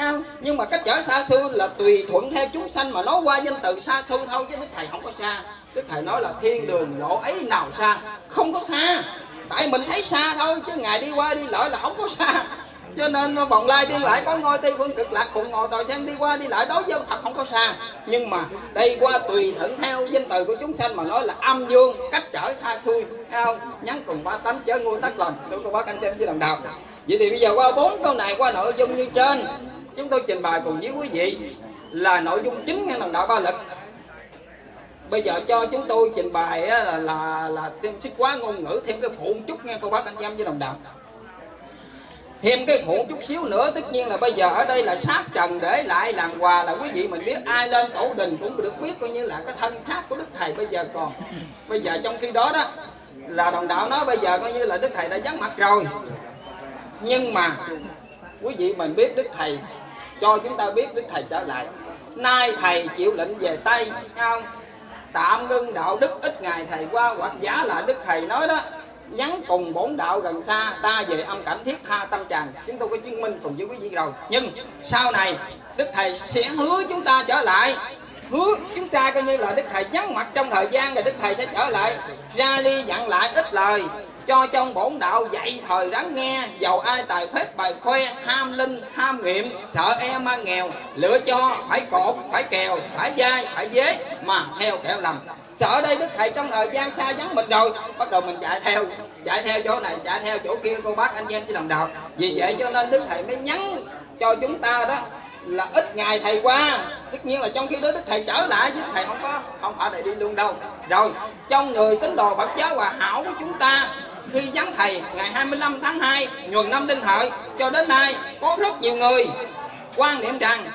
Speaker 1: không? Nhưng mà cách trở xa xưa là tùy thuận theo chúng sanh mà nói qua danh từ xa xưa thôi, chứ đức thầy không có xa. Đức thầy nói là thiên đường lộ ấy nào xa? Không có xa. Tại mình thấy xa thôi, chứ ngài đi qua đi lại là không có xa. Cho nên vòng lai đi lại có ngôi tây phương cực lạc cùng ngồi tòa sen đi qua đi lại, đối với phật không có xa. Nhưng mà đây qua tùy thuận theo danh từ của chúng sanh mà nói là âm dương, cách trở xa xôi. Thấy không? Nhắn cùng ba tấm chớ ngu tắc lòng. Tôi có bác anh em chứ đồng đạo vậy thì bây giờ qua bốn câu này, qua nội dung như trên chúng tôi trình bày cùng với quý vị là nội dung chính nghe đồng đạo ba lực bây giờ cho chúng tôi trình bày là là là thêm sức quá ngôn ngữ, thêm cái phụ chút nghe cô bác, anh em với đồng đạo. Thêm cái phụ chút xíu nữa, tất nhiên là bây giờ ở đây là sát trần để lại làng hòa là quý vị mình biết, ai lên tổ đình cũng được biết, coi như là cái thân xác của đức thầy bây giờ còn. Bây giờ trong khi đó đó, là đồng đạo nói bây giờ coi như là đức thầy đã vắng mặt rồi. Nhưng mà, quý vị mình biết đức thầy cho chúng ta biết đức thầy trở lại. Nay thầy chịu lệnh về tây không tạm ngưng đạo đức ít ngày, thầy qua hoặc giả là đức thầy nói đó, nhắn cùng bổn đạo gần xa, ta về âm cảnh thiết tha tâm tràng. Chúng tôi có chứng minh cùng với quý vị rồi. Nhưng sau này, đức thầy sẽ hứa chúng ta trở lại. Hứa chúng ta coi như là đức thầy nhắn mặt trong thời gian rồi đức thầy sẽ trở lại. Ra đi dặn lại ít lời cho trong bổn đạo dạy thời ráng nghe, giàu ai tài phép bài khoe, ham linh tham nghiệm, sợ e mang nghèo, lựa cho phải cột, phải kèo, phải dai, phải dế, mà theo kẻo lầm. Sợ đây đức thầy trong thời gian xa vắng mình rồi, bắt đầu mình chạy theo chạy theo chỗ này, chạy theo chỗ kia, cô bác, anh em chỉ đồng đạo. Vì vậy cho nên đức thầy mới nhắn cho chúng ta đó là ít ngày thầy qua. Tất nhiên là trong khi đó đức thầy trở lại chứ thầy không có, không phải thầy đi luôn đâu. Rồi, trong người tín đồ phật giáo hòa hảo của chúng ta khi vắng thầy, ngày 25 tháng 2 nhuần năm đinh hợi cho đến nay có rất nhiều người quan niệm rằng,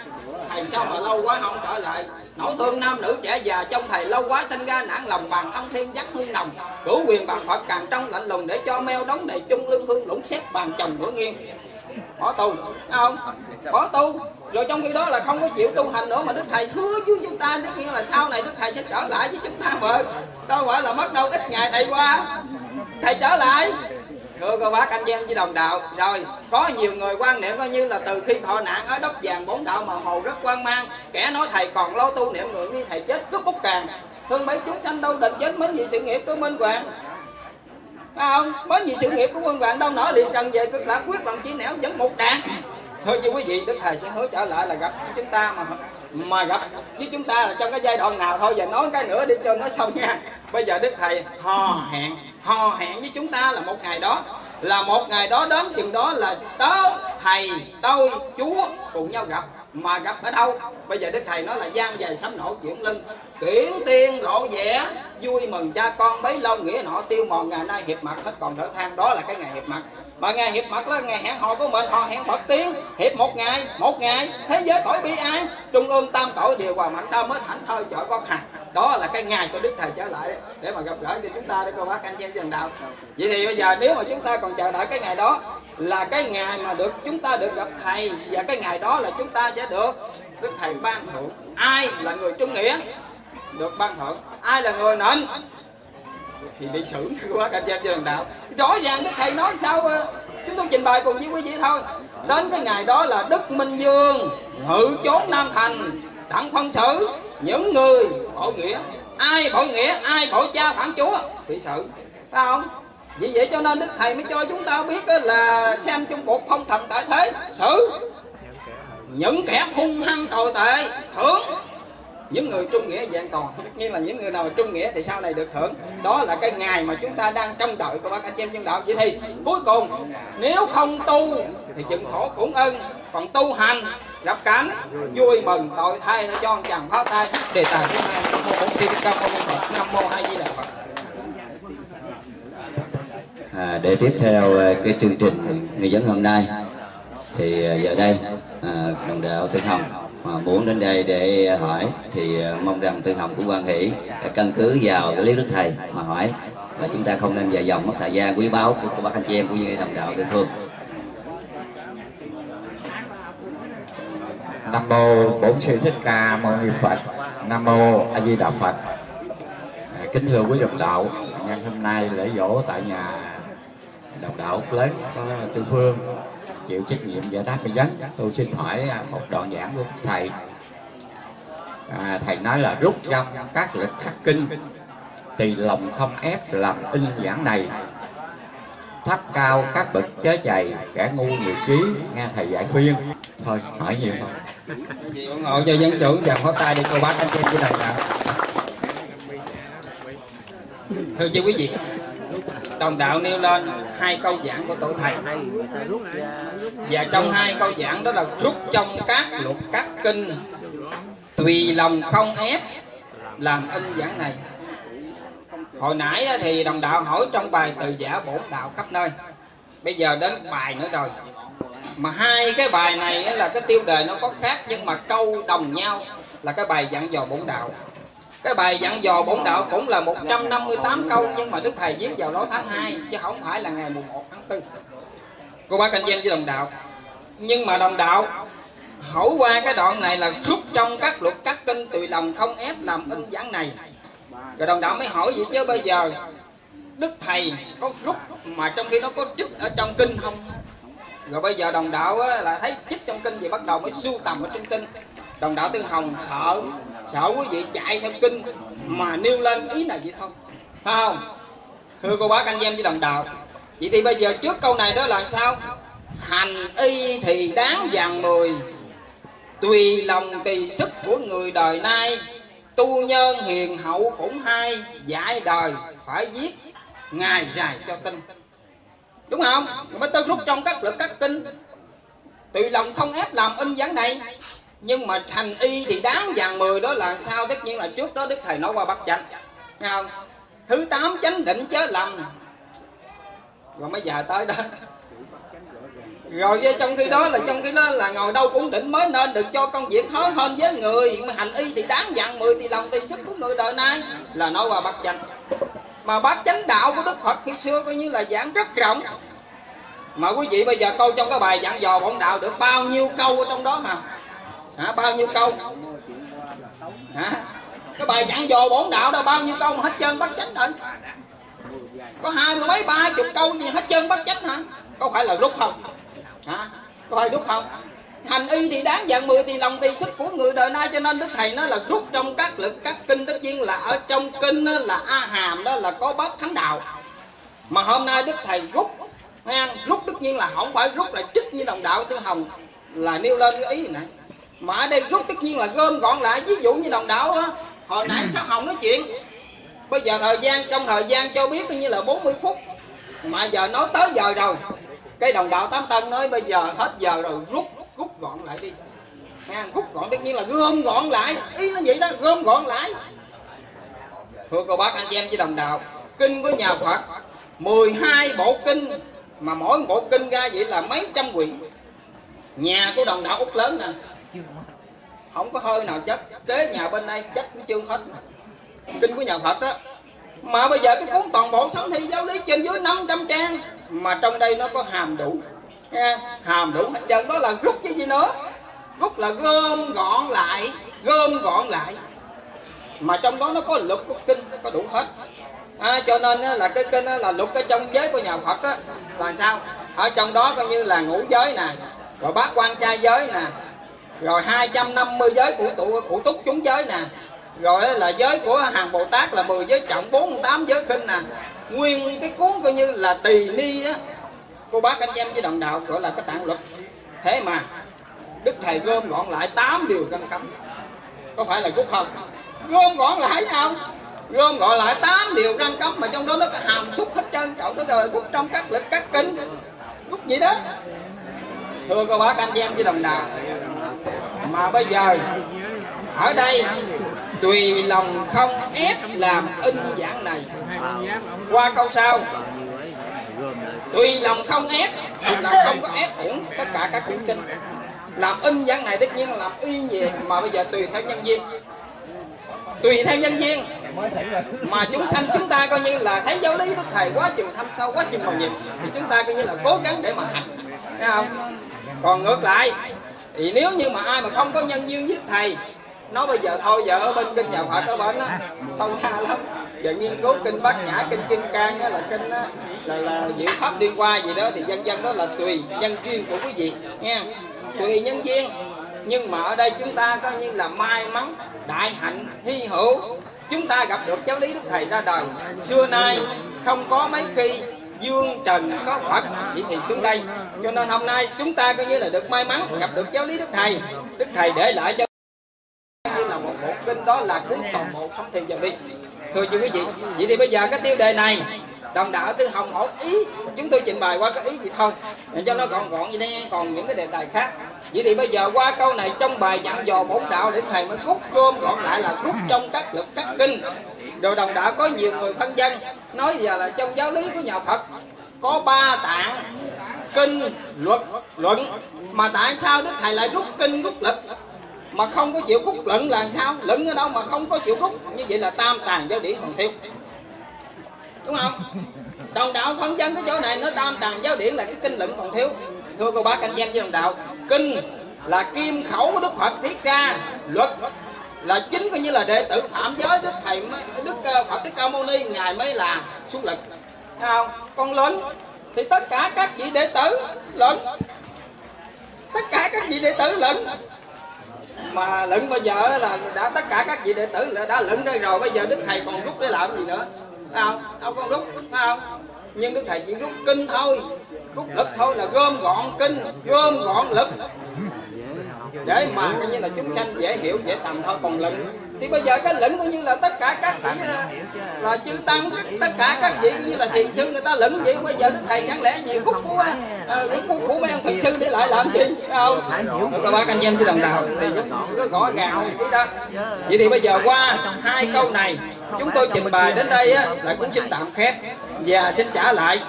Speaker 1: thầy sao mà lâu quá không trở lại? Nỗi thương nam nữ trẻ già trong thầy lâu quá sinh ra nản lòng bàn ông thiên dắt thương nồng. Cửu quyền bàn phật càng trong lạnh lùng để cho meo đóng đầy chung lương hương lũng xét bàn chồng nửa nghiêng bỏ tu à, không. Bỏ tu rồi trong khi đó là không có chịu tu hành nữa mà đức thầy hứa với chúng ta, tất nhiên là sau này đức thầy sẽ trở lại với chúng ta mà. Đâu phải là mất đâu, ít ngày thầy qua. Thầy trở lại. Thưa cô bác anh em với đồng đạo, rồi, có nhiều người quan niệm coi như là từ khi thọ nạn ở đất vàng bốn đạo mà hồ rất quan mang. Kẻ nói thầy còn lo tu niệm ngưỡng như thầy chết, cướp bốc càng. Thương mấy chúng sanh đâu định chết mấy gì sự nghiệp của minh hoàng phải không? Bởi gì sự nghiệp của quân vạn đâu nở liền trần về cực lạc, quyết lòng chỉ nẻo dẫn một đạn thôi chứ quý vị, đức thầy sẽ hứa trở lại là gặp chúng ta mà mà gặp với chúng ta là trong cái giai đoạn nào thôi, và nói cái nữa đi cho nó xong nha. Bây giờ đức thầy hò hẹn hò hẹn với chúng ta là một ngày đó. Là một ngày đó đến chừng đó là tớ, thầy tôi chúa cùng nhau gặp mà gặp ở đâu? Bây giờ đức thầy nói là gian dài sấm nổ chuyển lưng. Kiển tiên lộ vẻ, vui mừng cha con bấy lâu nghĩa nọ tiêu mòn, ngày nay hiệp mặt hết còn thở than. Đó là cái ngày hiệp mặt. Mà ngày hiệp mặt là ngày hẹn hò của mình họ hẹn bật tiếng. Hiệp một ngày một ngày, thế giới cõi bi ai. Trung ương tam cõi điều hòa mạnh đau mới thảnh thơi chợ con hàng đó là cái ngày của đức thầy trở lại để mà gặp gỡ cho chúng ta, để cô bác anh chị em dân đạo. Vậy thì bây giờ nếu mà chúng ta còn chờ đợi cái ngày đó là cái ngày mà được chúng ta được gặp thầy, và cái ngày đó là chúng ta sẽ được đức thầy ban thưởng. Ai là người trung nghĩa? Được ban thưởng. Ai là người nịnh thì bị xử quá cảm giác cho dân đạo. Rõ ràng đức thầy nói sao ờ, chúng tôi trình bày cùng với quý vị thôi. Đến cái ngày đó là đức minh dương, ngự chốn nam thành, đặng phân xử. Những người bội nghĩa, ai bội nghĩa, ai bội cha phản chúa, bị xử. Phải không? Vì vậy cho nên đức thầy mới cho chúng ta biết là xem trong cuộc không thần tại thế. Xử những kẻ hung hăng tồi tệ, thưởng. Những người trung nghĩa dạng toàn. Tất nhiên là những người nào trung nghĩa thì sau này được thưởng. Đó là cái ngày mà chúng ta đang trông đợi của bác anh em nhân đạo. Vậy thì cuối cùng, nếu không tu thì chừng khổ cũng ân còn tu hành, gặp cảnh, vui mừng, tội thay nó cho chàng pháo tay. Đề tài thứ hai, nam mô bổn sư thích ca mâu ni phật. Nam mô hai di đà phật
Speaker 3: à, để tiếp theo à, cái chương trình người dân hôm nay thì à, giờ đây à, đồng đạo tư hồng mà muốn đến đây để hỏi thì à, mong rằng tư hồng cũng quan hỷ căn cứ vào cái lý đức thầy mà hỏi. Và chúng ta không nên dài dòng mất thời gian quý báu của các bác anh chị em cũng như đồng đạo tư phương.
Speaker 4: Nam mô bổn sư thích ca mâu ni phật. Nam mô a di đà phật. Kính thưa quý đồng đạo ngày hôm nay lễ dỗ tại nhà đồng đạo lớn cho tư phương chịu trách nhiệm giải đáp nghi vấn tôi xin hỏi à, một đoạn giảng của thầy. À, thầy nói là rút trong các lịch khắc kinh thì lòng không ép làm in giảng này. Thấp cao các bậc chớ chày kẻ ngu nhiều trí nghe thầy giải khuyên. Thôi hỏi nhiều thôi.
Speaker 1: Ủng hộ cho dân chủ và hóa tay đi cô bác anh chị em đồng đạo thưa chị quý vị đồng đạo nêu lên hai câu giảng của tổ thầy. Và trong hai câu giảng đó là rút trong các luật, các kinh. Tùy lòng không ép làm in giảng này. Hồi nãy thì đồng đạo hỏi trong bài từ giả bổn đạo khắp nơi. Bây giờ đến bài nữa rồi. Mà hai cái bài này là cái tiêu đề nó có khác, nhưng mà câu đồng nhau là cái bài dặn dò bổn đạo cái bài dặn dò bổn đạo cũng là 158 câu nhưng mà đức thầy viết vào đó tháng 2 chứ không phải là ngày mùng 1 tháng 4 cô bác anh em với đồng đạo nhưng mà đồng đạo hỏi qua cái đoạn này là rút trong các luật các kinh tùy lòng không ép làm in giảng này. Rồi đồng đạo mới hỏi gì chứ bây giờ đức thầy có rút mà trong khi nó có trích ở trong kinh không? Rồi bây giờ đồng đạo á, là thấy trích trong kinh thì bắt đầu mới sưu tầm ở trong kinh. Đồng đạo tư hồng sợ sợ quý vị chạy theo kinh mà nêu lên ý này vậy thôi. Phải không? Thưa cô bác, anh em với đồng đạo, vậy thì bây giờ trước câu này đó là sao? Hành y thì đáng vàng mười, tùy lòng tùy sức của người đời nay. Tu nhân hiền hậu cũng hay dạy đời phải viết ngài rài cho tin đúng không? Mới tới rút trong các lực các kinh. Tùy lòng không ép làm in giảng này nhưng mà thành y thì đáng vàng mười đó là sao? Tất nhiên là trước đó đức thầy nói qua bắt chánh. Thấy không? Thứ tám chánh định chớ lầm. Rồi mới giờ tới đó. Rồi trong khi đó là trong khi đó là ngồi đâu cũng định mới nên được cho công việc khó hơn với người. Mà hành y thì đáng dặn mười thì lòng tùy sức của người đời nay là nói qua bát chánh. Mà bát chánh đạo của đức phật khi xưa coi như là giảng rất rộng. Mà quý vị bây giờ câu trong cái bài giảng dò bổn đạo được bao nhiêu câu ở trong đó hả? Hả? Bao nhiêu câu? Hả? Cái bài dặn dò bổn đạo đâu bao nhiêu câu mà hết trơn bắt chánh rồi? Có hai mươi mấy, ba chục câu gì hết trơn bắt chánh hả? Có phải là rút không? Hả? Có phải rút không? Hành y thì đáng giận, mười thì lòng thì sức của người đời nay. Cho nên đức thầy nói là rút trong các lực, các kinh. Tất nhiên là ở trong kinh là a hàm, đó là có bát thánh đạo. Mà hôm nay đức thầy rút rút tất nhiên là không phải rút là trích như đồng đạo tư hồng, là nêu lên cái ý này mà ở đây rút tất nhiên là gom gọn lại ví dụ như đồng đạo á hồi nãy sắc hồng nói chuyện bây giờ thời gian trong thời gian cho biết như là 40 phút. Mà giờ nói tới giờ rồi cái đồng đạo tám tân nói bây giờ hết giờ rồi rút rút gọn lại đi. Nghe rút gọn tất nhiên là gom gọn lại ý nó vậy đó gom gọn lại. Thưa cô bác anh em với đồng đạo kinh của nhà phật 12 bộ kinh mà mỗi bộ kinh ra vậy là mấy trăm quyển. Nhà của đồng đạo út lớn nè không có hơi nào chất kế nhà bên đây chất cũng chưa hết kinh của nhà phật đó mà bây giờ cái cuốn toàn bộ sống thi giáo lý trên dưới 500 trang mà trong đây nó có hàm đủ. Nghe? hàm đủ. Hết trơn đó là rút chứ gì nữa? Rút là gom gọn lại gom gọn lại. Mà trong đó nó có luật có kinh có đủ hết. À, cho nên là cái kinh là luật ở trong giới của nhà phật á là sao? Ở trong đó coi như là ngũ giới nè rồi bát quan trai giới nè rồi 250 giới của tụ của túc chúng giới nè. Rồi là giới của hàng bồ tát là 10 giới trọng 48 giới khinh nè. Nguyên cái cuốn coi như là tỳ ni á. Cô bác anh em với đồng đạo gọi là cái tạng luật. Thế mà, đức thầy gom gọn lại 8 điều răn cấm. Có phải là rút không? Gom gọn lại không? Gom gọi lại 8 điều răng cấm mà trong đó nó có hàm xúc hết trơn trọng đó rồi bút trong các lịch các kinh rút gì đó. Thưa cô bác anh em với đồng đạo mà bây giờ, ở đây, tùy lòng không ép làm in giảng này. Qua câu sau, tùy lòng không ép là không có ép uổng tất cả các chúng sinh. Làm in giảng này tất nhiên là làm y gì mà bây giờ tùy theo nhân viên tùy theo nhân viên mà chúng sanh chúng ta coi như là thấy giáo lý đức thầy quá chừng thâm sâu, quá chừng màu nhiệm, thì chúng ta coi như là cố gắng để mà hành. Thấy không? Còn ngược lại thì nếu như mà ai mà không có nhân duyên với thầy nó bây giờ thôi giờ ở bên kinh nhà phật ở bên á sâu xa lắm. Giờ nghiên cứu kinh bát nhã kinh kim cang đó là kinh đó, là là diệu pháp liên qua gì đó thì dân dân đó là tùy nhân duyên của quý vị nghe tùy nhân duyên. Nhưng mà ở đây chúng ta coi như là may mắn đại hạnh hy hữu. Chúng ta gặp được giáo lý đức thầy ra đời. Xưa nay không có mấy khi dương trần có phật, chỉ thì xuống đây. Cho nên hôm nay chúng ta coi như là được may mắn gặp được giáo lý đức thầy. Đức thầy để lại cho như là một bộ kinh đó là cuốn toàn bộ sống thiền dần đi thưa chưa quý vị, vậy thì bây giờ cái tiêu đề này, đồng đạo tư hồng hỏi, ý, chúng tôi trình bày qua cái ý gì thôi để cho nó gọn gọn như thế, còn những cái đề tài khác. Vậy thì bây giờ qua câu này trong bài dặn dò bổn đạo để thầy mới rút gom gọn lại là rút trong các lực các kinh. Đồ đồng đạo có nhiều người phân dân. Nói giờ là trong giáo lý của nhà phật, có ba tạng kinh, luật, luận. Mà tại sao đức thầy lại rút kinh rút lực mà không có chịu rút luận là sao? Luận ở đâu mà không có chịu rút như vậy là tam tàng giáo điển còn thiếu. Đúng không? Đồng đạo phân dân cái chỗ này nó tam tàng giáo điển là cái kinh luận còn thiếu. Thưa cô bác anh em với đồng đạo, kinh là kim khẩu của đức phật thiết ra, luật là chính coi như là đệ tử phạm giới đức thầy mới, đức ờ, phật thích ca mâu ni ngài mới là xuất lực Thấy không còn luận thì tất cả các vị đệ tử luận tất cả các vị đệ tử luận mà luận bây giờ là đã tất cả các vị đệ tử là đã luận đây rồi bây giờ đức thầy còn rút để làm gì nữa? Phải không đâu con rút phải không nhưng đức thầy chỉ rút kinh thôi. Rút lực thôi là gom gọn kinh gom gọn lực để mà coi như là chúng sanh dễ hiểu dễ tầm thôi còn luận thì bây giờ cái lẫn coi như là tất cả các vị là, là chư tăng tất cả các vị như là thiền sư người ta lẫn vậy. Bây giờ đức thầy chẳng lẽ nhiều khúc của à, khúc của mấy ông thiền sư để lại làm gì? Không. Các bác anh em chứ đồng đạo thì có gõ gàng ý đó. Vậy thì bây giờ qua hai câu này chúng tôi trình bày đến đây á, là cũng xin tạm khép và xin trả lại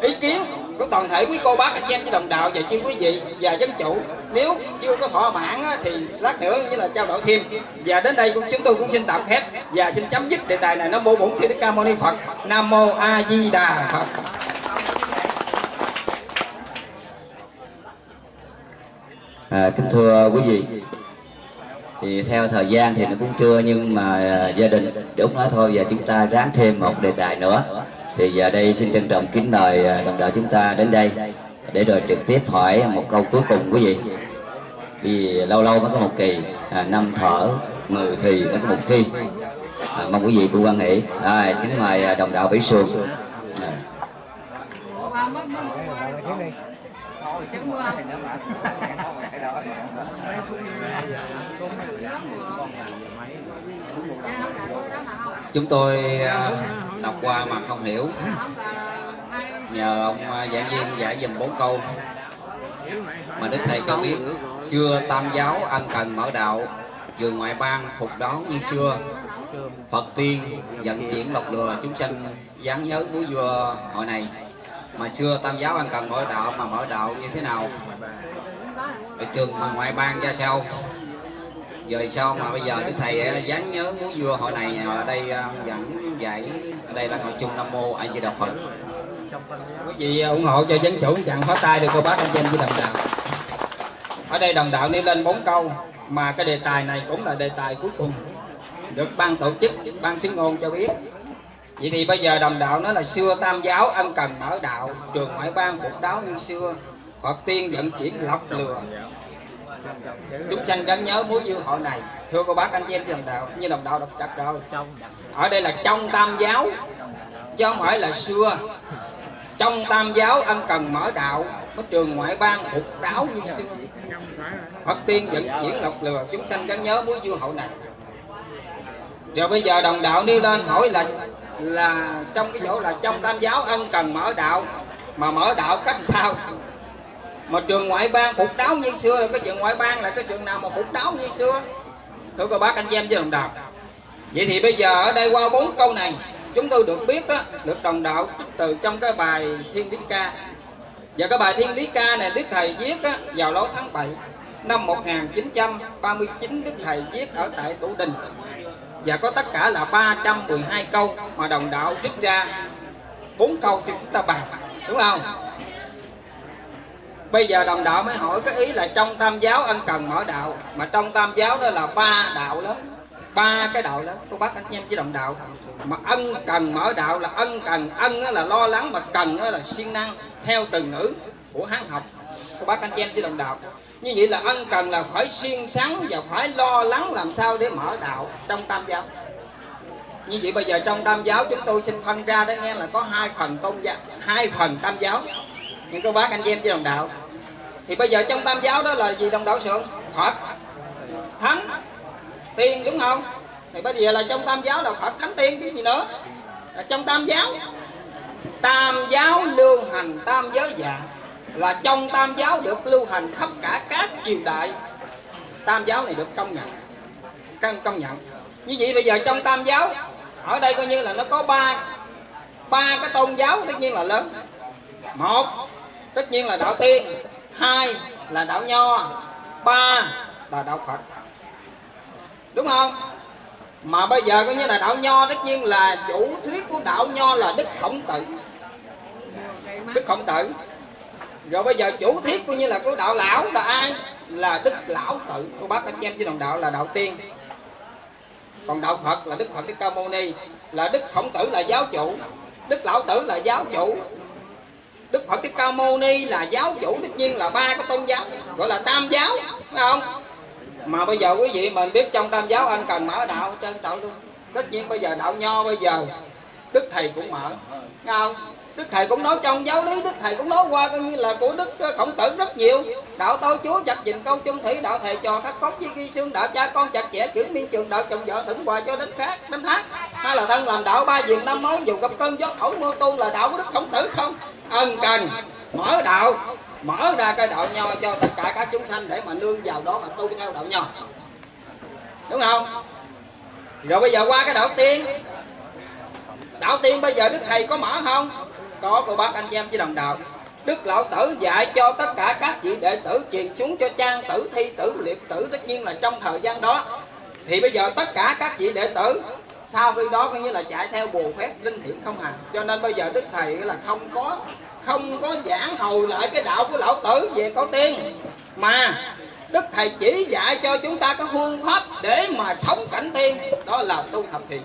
Speaker 1: ý kiến của toàn thể quý cô bác anh em với đồng đạo và chư quý vị và dân chủ. Nếu chưa có thỏa mãn thì lát nữa như là trao đổi thêm. Và đến đây chúng tôi cũng xin tạm khép và xin chấm dứt đề tài này. Nó mô bổn sư đức ca mâu ni phật. Nam mô a di đà phật.
Speaker 3: À, kính thưa quý vị thì theo thời gian thì nó cũng chưa nhưng mà à, gia đình đúng nói thôi và chúng ta ráng thêm một đề tài nữa thì giờ đây xin trân trọng kính mời à, đồng đạo chúng ta đến đây để rồi trực tiếp hỏi một câu cuối cùng quý vị. Vì lâu lâu mới có một kỳ à, năm thở mười thì mới có một khi à, mong quý vị cũng quan hệ. À, kính mời à, đồng đạo bỉ xuân à.
Speaker 5: Dạ chúng tôi à, đọc qua mà không hiểu. Nhờ ông à, giảng viên giải dùm bốn câu. Mà đức thầy cho biết xưa tam giáo ân cần mở đạo, trường ngoại bang phục đón như xưa. Phật tiên vận chuyển lọc lừa chúng sanh dáng nhớ búa vua hội này. Mà xưa tam giáo ân cần mở đạo mà mở đạo như thế nào? Ở trường ngoại bang ra sao? Giờ sao? Mà bây giờ đức thầy ờ, dán nhớ muốn vua hội này ở đây ờ, dẫn dạy ở đây là hội chung nam mô a di đà phật.
Speaker 1: Quý vị ủng hộ cho dân chủ, chặn phá tay được cô bác anh chị với đồng đạo. Ở đây đồng đạo nêu lên bốn câu, mà cái đề tài này cũng là đề tài cuối cùng, được ban tổ chức, ban xứng ngôn cho biết. Vậy thì bây giờ đồng đạo nói là xưa tam giáo ân cần mở đạo, trường ngoại bang cuộc đáo như xưa, phật tiên vận chuyển lọc lừa chúng sanh gắn nhớ mối dư hội này. Thưa cô bác, anh chị em đồng đạo như đồng đạo đọc chặt rồi. Ở đây là trong tam giáo, chứ không phải là xưa. Trong tam giáo, ân cần mở đạo, có trường ngoại bang phục đáo như xưa. Phật tiên vẫn diễn lọc lừa, chúng sanh gắn nhớ mối vua hậu này. Rồi bây giờ đồng đạo đi lên hỏi là là trong cái chỗ là trong tam giáo ân cần mở đạo, mà mở đạo cách sao? Mà trường ngoại bang phục đáo như xưa là cái trường ngoại bang là cái trường nào mà phục đáo như xưa? Thưa cô bác anh chị em với đồng đạo. Vậy thì bây giờ ở đây qua bốn câu này chúng tôi được biết đó được đồng đạo trích từ trong cái bài thiên lý ca. Và cái bài thiên lý ca này đức thầy viết á, vào lối tháng 7 năm 1939 đức thầy viết ở tại tủ đình. Và có tất cả là 312 câu mà đồng đạo trích ra bốn câu cho chúng ta bàn đúng không? Bây giờ đồng đạo mới hỏi cái ý là trong tam giáo ân cần mở đạo, mà trong tam giáo đó là ba đạo lớn, ba cái đạo lớn. Cô bác anh em với đồng đạo, mà ân cần mở đạo là ân cần, ân là lo lắng, mà cần là siêng năng, theo từ ngữ của hán học. Cô bác anh em với đồng đạo, như vậy là ân cần là phải siêng sáng và phải lo lắng làm sao để mở đạo trong tam giáo. Như vậy bây giờ trong tam giáo chúng tôi xin phân ra đó nghe là có hai phần tôn giáo, hai phần tam giáo. Những cô bác anh em với đồng đạo thì bây giờ trong tam giáo đó là gì, đồng đạo sượng? Phật. Thánh. Tiên, đúng không? Thì bây giờ là trong tam giáo là phật, thánh, tiên chứ gì nữa? Là trong tam giáo. Tam giáo lưu hành, tam giới dạ là trong tam giáo được lưu hành khắp cả các triều đại. Tam giáo này được công nhận. Công công nhận. Như vậy bây giờ trong tam giáo, ở đây coi như là nó có ba ba cái tôn giáo tất nhiên là lớn. Một, tất nhiên là đạo tiên hai là đạo nho, ba là đạo phật. Đúng không? Mà bây giờ coi như là đạo nho tất nhiên là chủ thuyết của đạo nho là đức khổng tử. Đức khổng tử. Rồi bây giờ chủ thuyết coi như là của đạo lão là ai? Là đức lão tự cô bác anh em với đồng đạo là đạo tiên. Còn đạo phật là đức phật đức ca mâu ni. Là đức khổng tử là giáo chủ. Đức lão tử là giáo chủ đức phật thích ca mâu ni là giáo chủ tất nhiên là ba cái tôn giáo, gọi là tam giáo, phải không? Mà bây giờ quý vị mình biết trong tam giáo anh cần mở đạo trên đạo luôn. Tất nhiên bây giờ đạo nho bây giờ, đức thầy cũng mở nghe không? Đức thầy cũng nói trong giáo lý, đức thầy cũng nói qua coi như là của đức ờ, khổng tử rất nhiều. Đạo tôi chúa chặt dình câu chung thủy, đạo thầy trò khắc cốt chi ghi xương đạo cha con chặt chẽ chữ miên trường, đạo chồng vợ thưởng hoài cho đến khác, đến thác. Hay là thân làm đạo, ba diền năm mối, dù gặp cơn gió thổi mưa tuôn là đạo của đức khổng tử không? Ân cần, mở đạo, mở ra cái đạo nho cho tất cả các chúng sanh để mà nương vào đó mà tu theo đạo nho. Đúng không? Rồi bây giờ qua cái đạo tiên. Đạo tiên bây giờ đức thầy có mở không? Có, cô bác anh em với đồng đạo. Đức lão tử dạy cho tất cả các vị đệ tử truyền xuống cho trang tử thi tử liệt tử, tất nhiên là trong thời gian đó. Thì bây giờ tất cả các vị đệ tử sau khi đó coi như là chạy theo bùa phép linh hiển không hành cho nên bây giờ đức thầy là không có không có giảng hầu lại cái đạo của lão tử về có tiên mà đức thầy chỉ dạy cho chúng ta có phương pháp để mà sống cảnh tiên. Đó là tu thập thiện.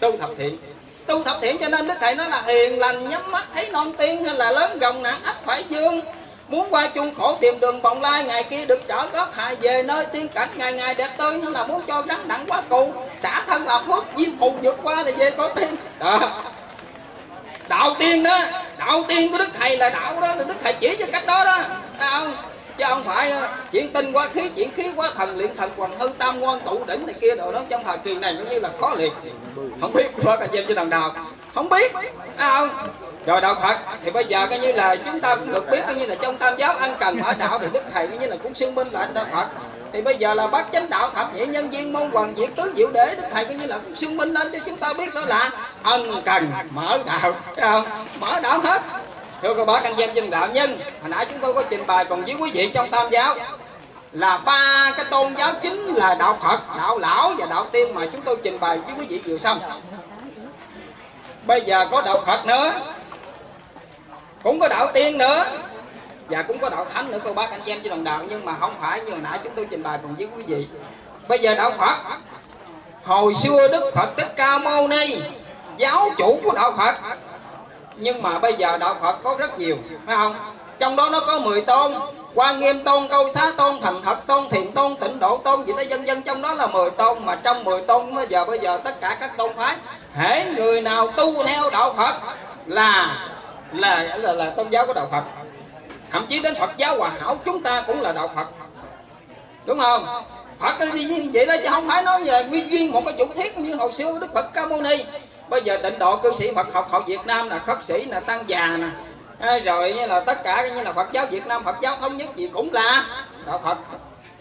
Speaker 1: Tu thập thiện. Tu thập thiện cho nên đức thầy nói là hiền lành, nhắm mắt, thấy non tiên hay là lớn gồng nặng ắt phải dương muốn qua chung khổ tìm đường bồng lai, ngày kia được trở gót hạ về nơi tiên cảnh, ngày ngày đẹp tươi hay là muốn cho rắn nặng quá cù. Xả thân là phước, diêm phù vượt qua thì về có tiên. Đó. Đạo tiên đó, đạo tiên của đức thầy là đạo đó, thì đức thầy chỉ cho cách đó đó. Thấy không? Chứ không phải ờ, chuyện tinh quá khí chuyện khí quá thần, luyện thần hoàng hư, tam ngoan tụ đỉnh này kia đồ đó. Trong thời kỳ này, giống như là khó liệt. Không biết có gì cho đồng đạo không biết. À không. Rồi đạo phật thì bây giờ coi như là chúng ta cũng được biết coi như là trong tam giáo ăn cần ở đạo thì đức thầy coi như là cũng xưng minh là đạo phật. Thì bây giờ là bác chánh đạo thập nhị nhân viên môn hoàng diệt tứ diệu đế, đức thầy coi như là cũng xưng minh lên cho chúng ta biết đó là ân cần mở đạo. Thấy không? Mở đạo hết. Thưa cô bác, anh em dân đạo nhân, hồi nãy chúng tôi có trình bày còn với quý vị trong tam giáo là ba cái tôn giáo chính là đạo phật, đạo lão và đạo tiên mà chúng tôi trình bày với quý vị vừa xong bây giờ có đạo phật nữa. Cũng có đạo tiên nữa. Và cũng có đạo thánh nữa, cô bác anh chị em trên đồng đạo. Nhưng mà không phải như hồi nãy chúng tôi trình bày cùng với quý vị. Bây giờ đạo phật. Hồi xưa đức phật thích ca mâu ni, giáo chủ của đạo phật. Nhưng mà bây giờ đạo phật có rất nhiều, phải không? Trong đó nó có 10 tôn. Quan nghiêm tôn, câu xá tôn, thành thật tôn thiền tôn, tịnh độ tôn gì đó, dân dân trong đó là 10 tôn. Mà trong 10 tôn bây giờ bây giờ tất cả các tôn phái hễ người nào tu theo đạo phật là là là, là tôn giáo của đạo phật. Thậm chí đến phật giáo hòa hảo chúng ta cũng là đạo phật. Đúng không? Phật đi như vậy đó chứ không phải nói về nguyên duyên một cái chủ thiết như hồi xưa đức phật ca mâu ni. Bây giờ tịnh độ cư sĩ phật học học việt nam là khất sĩ là tăng già nè. Rồi như là tất cả như là phật giáo việt nam phật giáo thống nhất gì cũng là đạo phật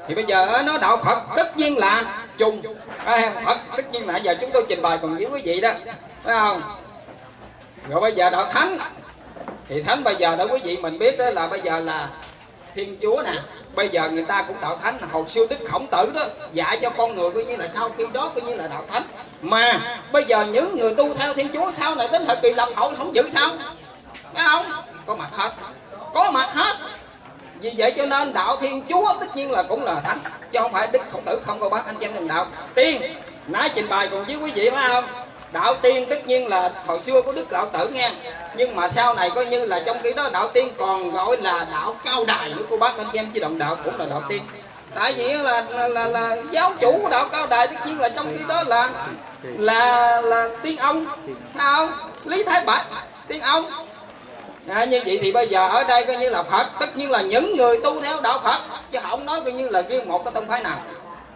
Speaker 1: thì bây giờ nó đạo phật tất nhiên là chung à, phật tất nhiên là giờ chúng tôi trình bày còn với quý vị đó. Phải không? Rồi bây giờ đạo thánh. Thì thánh bây giờ đó quý vị mình biết đó là bây giờ là thiên chúa nè. Bây giờ người ta cũng đạo thánh hồi xưa đức khổng tử đó dạy cho con người coi như là sau khi đó coi như là đạo thánh. Mà bây giờ những người tu theo thiên chúa sau này đến thời kỳ lập hội không giữ sao? Phải không? Có mặt hết có mặt hết vì vậy cho nên đạo thiên chúa tất nhiên là cũng là thánh chứ không phải đức khổng tử không có bác anh chị em đồng đạo. Tiên nãy trình bày cùng với quý vị phải không? Đạo tiên tất nhiên là hồi xưa có đức đạo tử nghe nhưng mà sau này coi như là trong khi đó đạo tiên còn gọi là đạo cao đài nữa cô bác anh chị em chỉ đồng đạo cũng là đạo tiên. Tại vì là là, là, là giáo chủ của đạo cao đài tất nhiên là trong khi đó là là là tiên ông phải không? Lý thái bạch tiên ông à, như vậy thì bây giờ ở đây coi như là phật tất nhiên là những người tu theo đạo phật chứ không nói coi như là riêng một cái tông phái nào.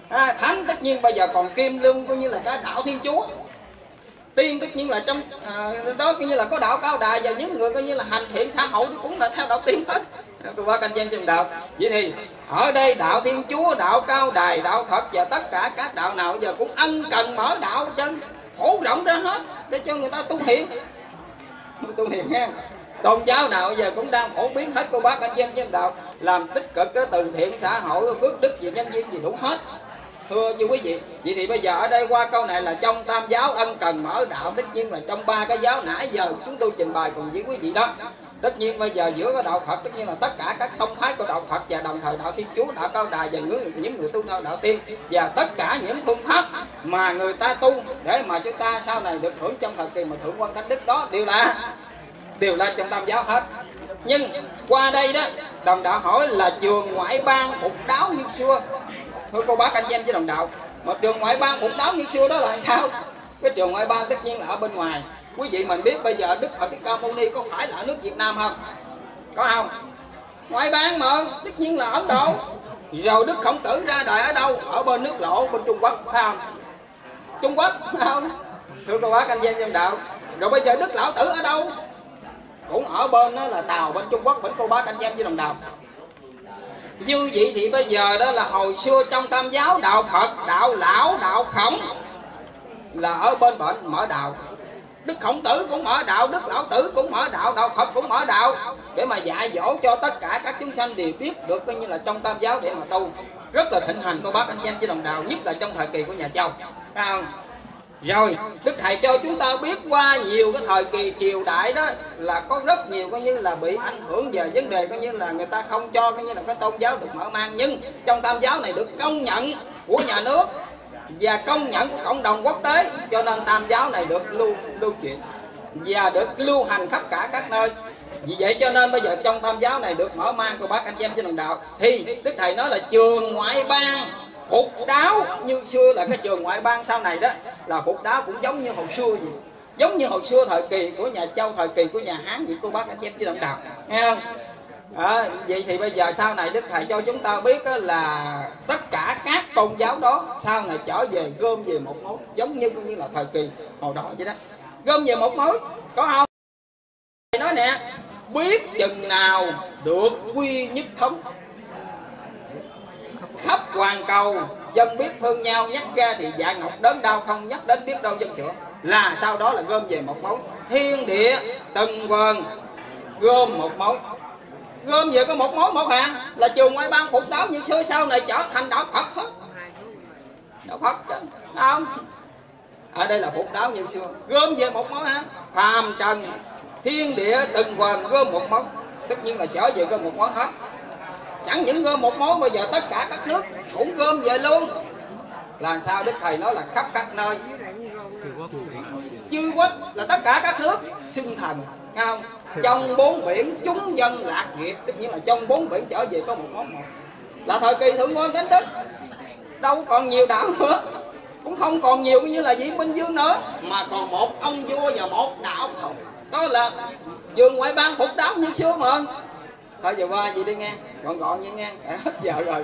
Speaker 1: À, thánh tất nhiên bây giờ còn kim lương coi như là cái đạo thiên chúa. Tiên tất nhiên là trong à, đó coi như là có đạo cao đài và những người coi như là hành thiện xã hội cũng là theo đạo tiên hết. Tôi qua canh danh trong đạo. Vậy thì ở đây đạo thiên chúa đạo cao đài đạo phật và tất cả các đạo nào giờ cũng ân cần mở đạo chân phổ rộng ra hết để cho người ta tu thiện tu thiện nha tôn giáo nào giờ cũng đang phổ biến hết cô bác anh em nhân đạo, làm tích cực cái từ thiện xã hội, phước đức và nhân viên gì đủ hết. Thưa như quý vị, vậy thì bây giờ ở đây qua câu này là trong tam giáo ân cần mở đạo, tất nhiên là trong ba cái giáo nãy giờ chúng tôi trình bày cùng với quý vị đó. Tất nhiên bây giờ giữa cái đạo phật, tất nhiên là tất cả các tông phái của đạo phật và đồng thời đạo thiên chúa, đạo cao đài và những những người tu theo đạo tiên và tất cả những phương pháp mà người ta tu để mà chúng ta sau này được hưởng trong thời kỳ mà thượng quan thánh đức đó, đều là đều là trong tam giáo hết. Nhưng qua đây đó, đồng đạo hỏi là trường ngoại bang phục đáo như xưa. Thưa cô bác anh em với đồng đạo một trường ngoại bang phục đáo như xưa đó là sao? Cái trường ngoại bang tất nhiên là ở bên ngoài. Quý vị mình biết bây giờ đức phật thích ca mâu ni có phải là ở nước việt nam không? Có không? Ngoại bang mà, tất nhiên là ấn độ rồi đức khổng tử ra đời ở đâu? Ở bên nước lộ bên trung quốc, phải không? Trung quốc, phải không? Thưa cô bác anh em nhân đạo, rồi bây giờ đức lão tử ở đâu? Cũng ở bên đó là tàu, bên trung quốc, bên cô bác, anh em với đồng đạo như vậy thì bây giờ đó là hồi xưa trong tam giáo, đạo phật, đạo lão, đạo khổng là ở bên bệnh mở đạo. Đức khổng tử cũng mở đạo, đức lão tử cũng mở đạo đạo phật cũng mở đạo, để mà dạy dỗ cho tất cả các chúng sanh đều biết được coi như là trong tam giáo để mà tu. Rất là thịnh hành, cô bác, anh em với đồng đạo nhất là trong thời kỳ của nhà châu. Không? Rồi, đức thầy cho chúng ta biết qua nhiều cái thời kỳ triều đại đó là có rất nhiều coi như là bị ảnh hưởng về vấn đề coi như là người ta không cho coi như là cái tôn giáo được mở mang. Nhưng trong tam giáo này được công nhận của nhà nước và công nhận của cộng đồng quốc tế, cho nên tam giáo này được lưu lưu truyền và được lưu hành khắp cả các nơi. Vì vậy cho nên bây giờ trong tam giáo này được mở mang của bác anh chị em trên đồng đạo. Thì đức thầy nói là trường ngoại bang phục đáo như xưa là cái trường ngoại bang sau này đó là phục đáo cũng giống như hồi xưa vậy. Giống như hồi xưa thời kỳ của nhà châu thời kỳ của nhà hán vậy cô bác anh chị em đồng đạo nghe không? À, vậy thì bây giờ sau này đức thầy cho chúng ta biết là tất cả các tôn giáo đó sau này trở về gom về một mối giống như như là thời kỳ hồi đó vậy đó. Gom về một mối có không? Thầy nói nè biết chừng nào được quy nhất thống khắp hoàn cầu. Dân biết thương nhau, nhắc ra thì dạ ngọc đớn đau không nhắc đến biết đâu dân sửa. Là sau đó là gom về một mối thiên địa từng vần gom một mối gom về có một mối một hàng là trường ngoại bang phục giáo như xưa sau này trở thành đạo phật hết. Đạo phật chứ, không? Ở đây là phục đáo như xưa. Gom về một mối ha phàm trần, thiên địa từng quần, gom một mối tất nhiên là trở về gom một mối hết chẳng những gom một món bây giờ tất cả các nước cũng gom về luôn. Làm sao đức thầy nói là khắp các nơi. Chư quốc là tất cả các nước xưng thần không? Trong bốn biển, chúng dân lạc nghiệp. Tất nhiên là trong bốn biển trở về có một món một. Là thời kỳ thượng quan chánh đức. Đâu còn nhiều đảo nữa. Cũng không còn nhiều như là diễn binh dương nữa. Mà còn một ông vua và một đảo thần đó là trường ngoại bang phục đáo như xưa mà thôi giờ qua vậy đi nghe. Gọn gọn như nghe. Đã hết giờ rồi.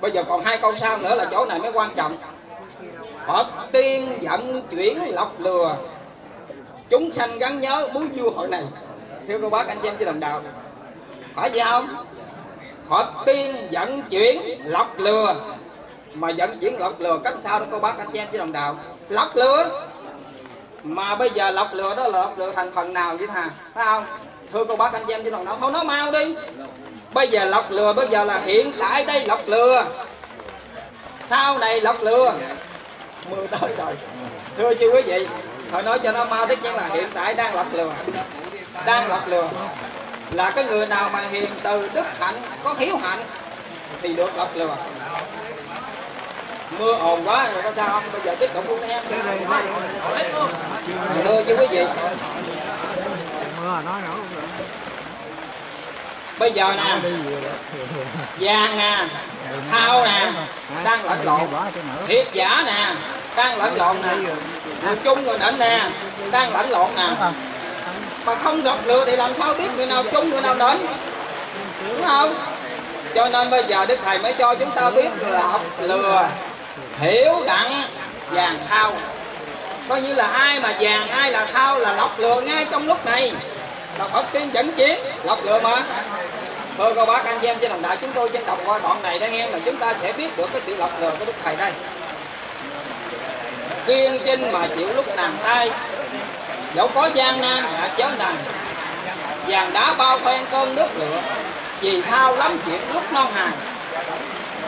Speaker 1: Bây giờ còn hai câu sau nữa là chỗ này mới quan trọng. Phật tiên dẫn chuyển lọc lừa. Chúng sanh gắn nhớ muốn vua hội này. Thưa cô bác, anh chị em chứ đồng đạo. Phải gì không? Phật tiên dẫn chuyển lọc lừa. Mà dẫn chuyển lọc lừa cách sao đó cô bác, anh chị em chứ đồng đạo? Lọc lừa. Mà bây giờ lọc lừa đó là lọc lừa thành phần nào vậy thà? Phải không? Thưa cô bác anh chị em chứ toàn đảo Thôi nói mau đi. Bây giờ lọc lừa, bây giờ là hiện tại đây lọc lừa. Sau này lọc lừa. Mưa tới rồi. Thưa chị quý vị, thôi nói cho nó mau tất nhiên là hiện tại đang lọc lừa. Đang lọc lừa. Là cái người nào mà hiền từ đức hạnh, có hiếu hạnh, thì được lọc lừa. Mưa ồn quá rồi, có sao không? Bây giờ tiếp tục luôn em thưa chị quý vị. mưa nói nữa bây giờ nè. Vàng nè. Thao nè. Đang lẫn lộn. Thiệt giả nè. Đang lẫn lộn nè. Người chung người định nè. Đang lẫn lộn nè. Mà không gặp lừa thì làm sao biết người nào chung người nào định đúng không? Cho nên bây giờ đức thầy mới cho chúng ta biết lọc lừa hiểu đặng vàng thao. Coi như là ai mà vàng ai là thao là lọc lừa ngay trong lúc này đọc bất tiên dẫn chiến lọc lừa mà Thưa cô bác anh em trên đồng đại chúng tôi trên đọc qua đoạn này đang nghe là chúng ta sẽ biết được cái sự lọc lừa của Đức Thầy đây. Kiên chinh mà chịu lúc nàng tay Dẫu có gian nan hạ chớ nàng Vàng đá bao phen cơn nước lửa Vì thao lắm chuyện lúc non hàng.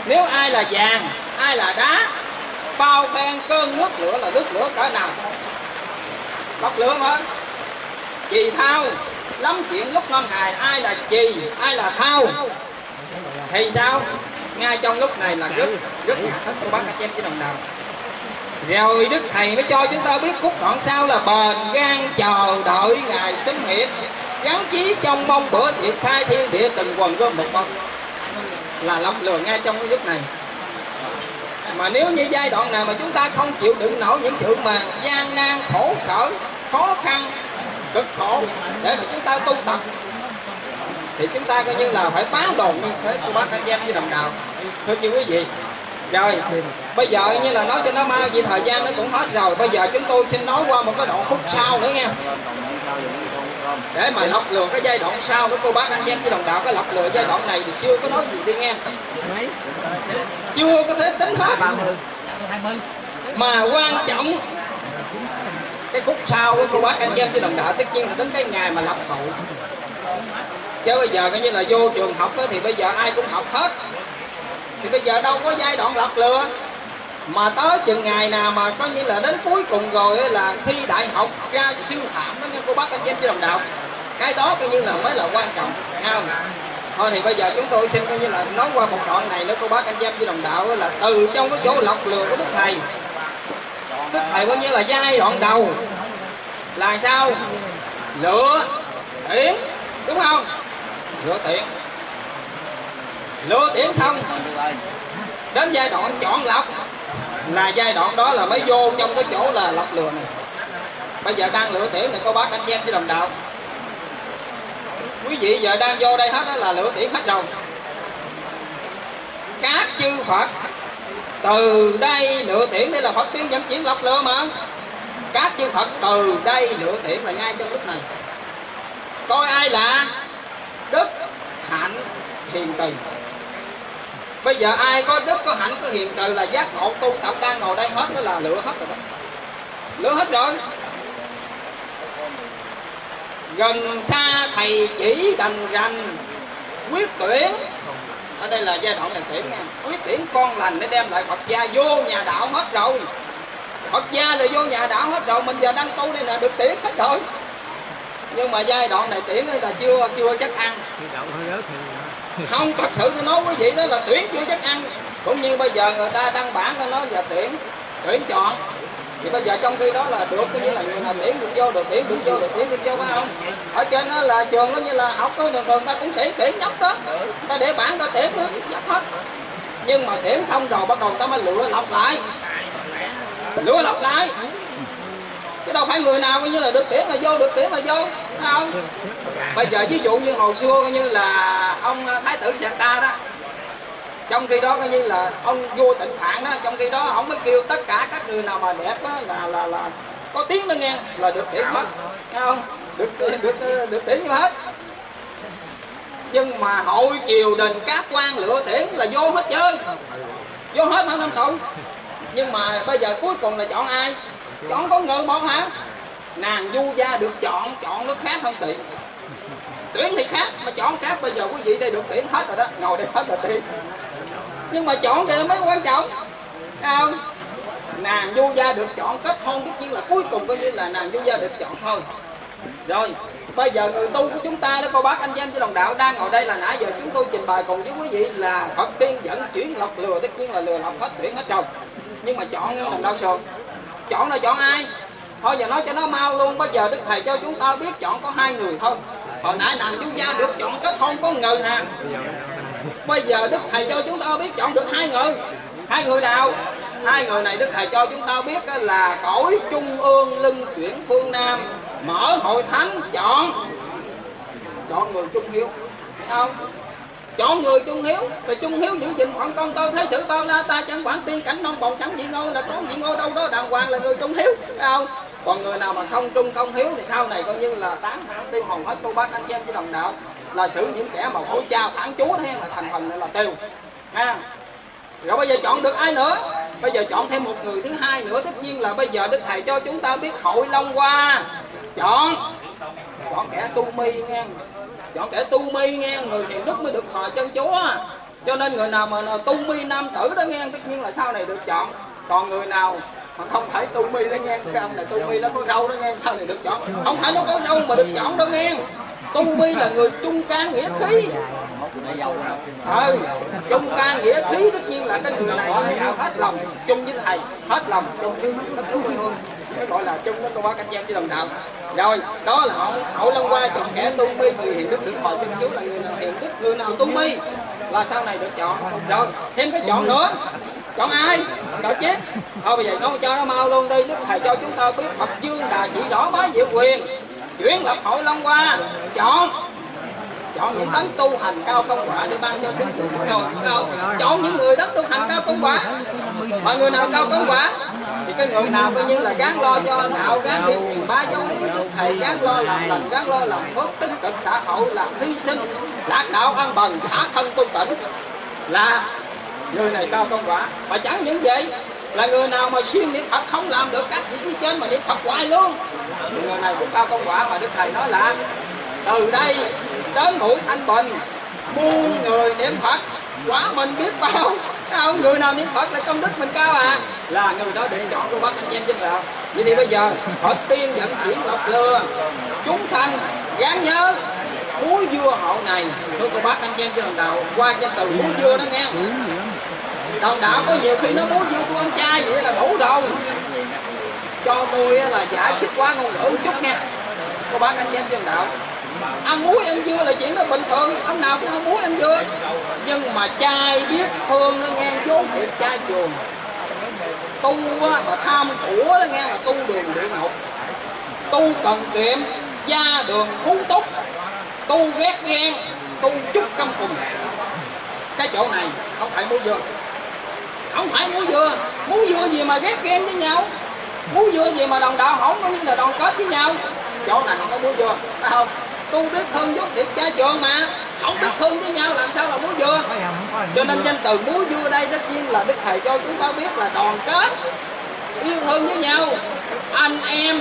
Speaker 1: Nếu ai là vàng, ai là đá Bao phen cơn nước lửa là nước lửa cỡ nào. Lọc lửa mà Vì thao lắm chuyện lúc non hài ai là chì ai là thao? Thì sao? Ngay trong lúc này là rất rất ngạc thất của bác anh em chỉ đồng đồng rồi đức thầy mới cho chúng ta biết khúc đoạn sau là bền gan chờ đợi ngài xứng hiệp. Gắn chí trong mong bữa thiệt khai thiên địa từng quần gom một con là lọc lừa ngay trong cái lúc này. Mà nếu như giai đoạn nào mà chúng ta không chịu đựng nổi những sự mà gian nan, khổ sở, khó khăn cực khổ. Để mà chúng ta tu tập, thì chúng ta coi như là phải báo đồn như thế của bác anh em với đồng đạo thưa chị quý vị, rồi, bây giờ như là nói cho nó mau vì thời gian nó cũng hết rồi. Bây giờ chúng tôi xin nói qua một cái đoạn khúc sau nữa nha. Để mà lọc lừa cái giai đoạn sau của cô bác anh em với đồng đạo cái lọc lừa giai đoạn này thì chưa có nói gì đi nghe. Chưa có thể tính hết. Mà quan trọng cái khúc sau của cô bác anh em với đồng đạo tất nhiên là đến cái ngày mà lập hậu. Chứ bây giờ coi như là vô trường học đó, thì bây giờ ai cũng học hết. Thì bây giờ đâu có giai đoạn lọc lừa. Mà tới chừng ngày nào mà coi như là đến cuối cùng rồi là thi đại học ra siêu thảm đó nha cô bác anh em với đồng đạo cái đó coi như là mới là quan trọng nghe không? Thôi thì bây giờ chúng tôi xin coi như là nói qua một đoạn này nữa cô bác anh em với đồng đạo là từ trong cái chỗ lọc lừa của đức thầy tức thầy coi như là giai đoạn đầu? Là sao? Lửa tiễn đúng không? Lửa tiễn lửa tiễn xong. Đến giai đoạn chọn lọc. Là giai đoạn đó là mới vô trong cái chỗ là lọc lừa này. Bây giờ đang lửa tiễn thì cô bác anh em với đồng đạo. Quý vị giờ đang vô đây hết đó là lửa tiễn hết rồi các chư phật từ đây lựa tiễn đây là phật tiên dẫn chuyển lọc lừa mà. Các chư phật từ đây lựa tiễn là ngay trong lúc này. Coi ai là đức hạnh hiền từ. Bây giờ ai có đức có hạnh có hiền từ là giác ngộ tu tập đang ngồi đây hết, đó là lựa hết rồi đó. Lựa hết rồi. Gần xa thầy chỉ đành rành, quyết tuyển ở đây là giai đoạn này tuyển nha. Quyết tuyển con lành để đem lại phật gia vô nhà đạo hết rồi. Phật gia là vô nhà đạo hết rồi mình giờ đang tu đây là được tuyển hết rồi. Nhưng mà giai đoạn này tuyển là chưa chưa chắc ăn. Không thật sự tôi nói quý vị đó là tuyển chưa chắc ăn. Cũng như bây giờ người ta đăng bản nó nói là tuyển tuyển chọn thì bây giờ trong khi đó là được coi như là người nào tuyển được vô được tuyển được vô được tuyển được vô phải không? Ở trên đó là trường coi như là học có thường thường ta cũng tuyển tuyển nhất đó. Ta để bản ta tuyển nữa dắt hết. Nhưng mà tuyển xong rồi bắt đầu ta mới lựa lọc lại. Lựa lọc lại. Chứ đâu phải người nào coi như là được tuyển mà vô, được tuyển mà vô, phải không? Bây giờ ví dụ như hồi xưa coi như là ông thái tử sạc ta đó trong khi đó coi như là ông vua tịnh thản đó trong khi đó ông mới kêu tất cả các người nào mà đẹp đó là là là có tiếng đó nghe là được tuyển hết nghe không? Được được được, được tuyển hết. Nhưng mà hội triều đình các quan lựa tuyển là vô hết chơi vô hết năm năm tụng nhưng mà bây giờ cuối cùng là chọn ai? Chọn có ngự bọn hả? Nàng du gia được chọn chọn nó khác không tiện. Tuyển thì khác mà chọn khác bây giờ quý vị đây được tuyển hết rồi đó. Ngồi đây hết là tiền nhưng mà chọn thì nó mới quan trọng. Không? Nàng vô gia được chọn kết hôn, tất nhiên là cuối cùng coi như là nàng vô gia được chọn thôi. Rồi, bây giờ người tu của chúng ta đó, cô bác anh em trên đồng đạo đang ngồi đây là nãy giờ chúng tôi trình bày cùng với quý vị là phật tiên dẫn chuyển lọc lừa, tất nhiên là lừa lọc hết tuyển hết rồi nhưng mà chọn nghe đồng đạo sườn chọn là chọn ai? Thôi giờ nói cho nó mau luôn, bây giờ đức thầy cho chúng ta biết chọn có hai người thôi. Hồi nãy nàng du gia được chọn kết hôn có ngờ hà bây giờ đức thầy cho chúng ta biết chọn được hai người. Hai người nào? Hai người này đức thầy cho chúng ta biết là cõi trung ương lưng chuyển phương nam mở hội thánh chọn. Chọn người trung hiếu. Không? Chọn người trung hiếu. Rồi trung hiếu giữ gìn phận con tôi, thế sự bao la ta chẳng quản tiên cảnh non bồng sẵn dị ngô là có dị ngô đâu đó, đàng hoàng là người trung hiếu. Phải không? Còn người nào mà không trung công hiếu thì sau này coi như là tán tiêu hồn hết. Cô bác, anh chị em với đồng đạo là xử những kẻ mà hối cha phản chúa thế là thành phần là tiêu ha rồi bây giờ chọn được ai nữa? Bây giờ chọn thêm một người thứ hai nữa. Tất nhiên là bây giờ đức thầy cho chúng ta biết hội long qua chọn. Chọn kẻ tu mi nghe chọn kẻ tu mi nghe người hiện đức mới được thờ chân chúa cho nên người nào mà tu mi nam tử đó nghe tất nhiên là sau này được chọn. Còn người nào mà không phải tu mi đó nghe cái ông này tu mi nó có râu đó nghe sau này được chọn. Không phải nó có râu mà được chọn đâu nghe tu mi là người trung can nghĩa khí. Ừ trung can nghĩa khí tất nhiên là cái người này nó hết lòng chung với thầy, hết lòng chung với tất cả quê hương gọi là chung với cô ba anh em với đồng đạo. Rồi, đó là hậu hậu long qua chọn kẻ tu mi người hiền đức được mời chân chú là người nào hiền đức, người nào tu mi là sau này được chọn. Rồi, thêm cái chọn nữa. Chọn ai? Đạo chết thôi, bây giờ nói cho nó mau luôn đi đức thầy cho chúng ta biết phật dương đà chỉ rõ bá diệu quyền chuyển lập hội long qua chọn. Chọn những đấng tu hành cao công quả để ban cho chúng tôi rồi không? Chọn những người đấng tu hành cao công quả. Mà người nào cao công quả, thì cái người nào coi như là gán lo cho đạo, gán đi ba giáo lý đức thầy, gán lo làm lành, gán lo làm phước tích cực xã hội làm hy sinh, lạc đạo ăn bần xã thân tu tỉnh là người này cao công quả. Mà chẳng những vậy là người nào mà siêng niệm phật không làm được các vị trên mà niệm phật hoài luôn? Người này cũng cao công quả mà đức thầy nói là, từ đây đến mũi thanh bình, muôn người niệm phật, quả mình biết bao. Không, người nào niệm phật là công đức mình cao à. Là người đó định chọn của bác anh em chính là vậy thì bây giờ, phật tiên dẫn chuyển lọc lừa, chúng sanh gán nhớ muối dưa hậu này. Tôi cô bác anh em trên đầu qua cho từ muối dưa đó nghe đồng đạo có nhiều khi nó muốn vô con trai vậy là đủ rồi. Cho tôi là giải thích quá ngôn ngữ chút nha. Cô bác anh em dân đạo. Ăn muối ăn dưa là chuyện đó bình thường ông nào cũng ăn muối ăn dưa. Nhưng mà trai biết thương nó nghe vốn thiệt trai trường tu á, mà tham của đó nghe là tu đường địa ngục. Tu cần kiệm gia đường phú túc. Tu ghét ghen tu chút căm cùng. Cái chỗ này không phải muối dưa không phải muối dưa muối dưa gì mà ghét ghen với nhau? Muối dưa gì mà đồng đạo hỏng cũng như là đoàn kết với nhau? Chỗ này không có muối dưa phải không? Tu đức hơn dốt điệp cha trường mà. Không đức hơn với nhau làm sao là muối dưa cho nên danh từ muối dưa đây tất nhiên là đức thầy cho chúng ta biết là đoàn kết yêu thương với nhau. Anh em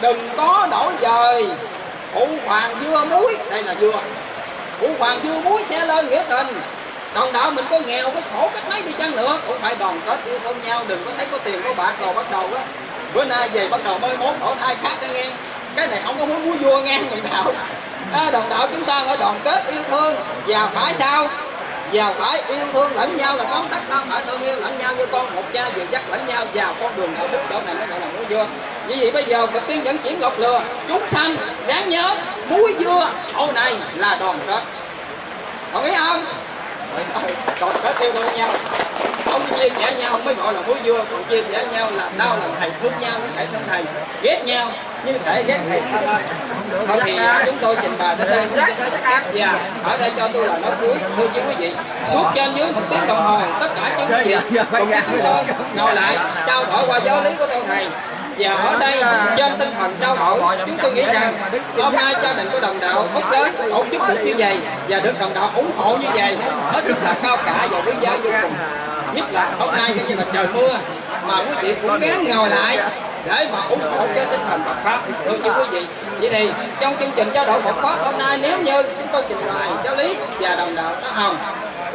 Speaker 1: đừng có đổi dời. Phụ hoàng dưa muối đây là dưa phụ hoàng dưa muối sẽ lên nghĩa tình đồng đạo mình có nghèo có khổ cách mấy đi chăng nữa. Cũng phải đoàn kết yêu thương nhau đừng có thấy có tiền có bạc rồi bắt đầu á. Bữa nay về bắt đầu mới mốt đổi thai khác đó nghe. Cái này không có muốn mua vua nghe người đạo. À, đồng đạo chúng ta phải đoàn kết yêu thương. Và phải sao? Và phải yêu thương lẫn nhau là tóm tắt đó phải thương yêu lẫn nhau như con một cha vừa dắt lẫn nhau vào con đường đạo đức chỗ này mới gọi là múa dưa như vậy bây giờ Phật tiên dẫn chuyển ngọc lừa. Chúng sanh đáng nhớ muối dưa chỗ này là đoàn kết. Đồng ý không? Đoàn kết yêu thương nhau. Không chia sẻ nhau mới gọi là muối dưa còn chia sẻ nhau là đau lòng thầy thương nhau với thầy thương thầy ghét nhau như thể ghét thầy tha thôi. Thôi thì à, chúng tôi trình bày đến đây. Và ở đây cho tôi là nói cuối. Thưa quý vị suốt trên dưới một tiếng đồng hồ tất cả chúng quý vị cùng với chúng tôi ngồi lại trao đổi qua giáo lý của tôi thầy và ở đây, trên tinh thần trao đổi chúng tôi nghĩ rằng hôm nay gia đình của đồng đạo úc đến tổ chức được như vậy và được đồng đạo ủng hộ như vậy. Hết sức là cao cả và quý giá vô cùng. Nhất là hôm nay khi là trời mưa, mà quý vị cũng gắng ngồi lại để mà ủng hộ cho tinh thần Phật pháp. Được chứ quý vị, vậy thì trong chương trình trao đổi Phật pháp hôm nay, nếu như chúng tôi trình bày giáo lý và đồng đạo xã hồng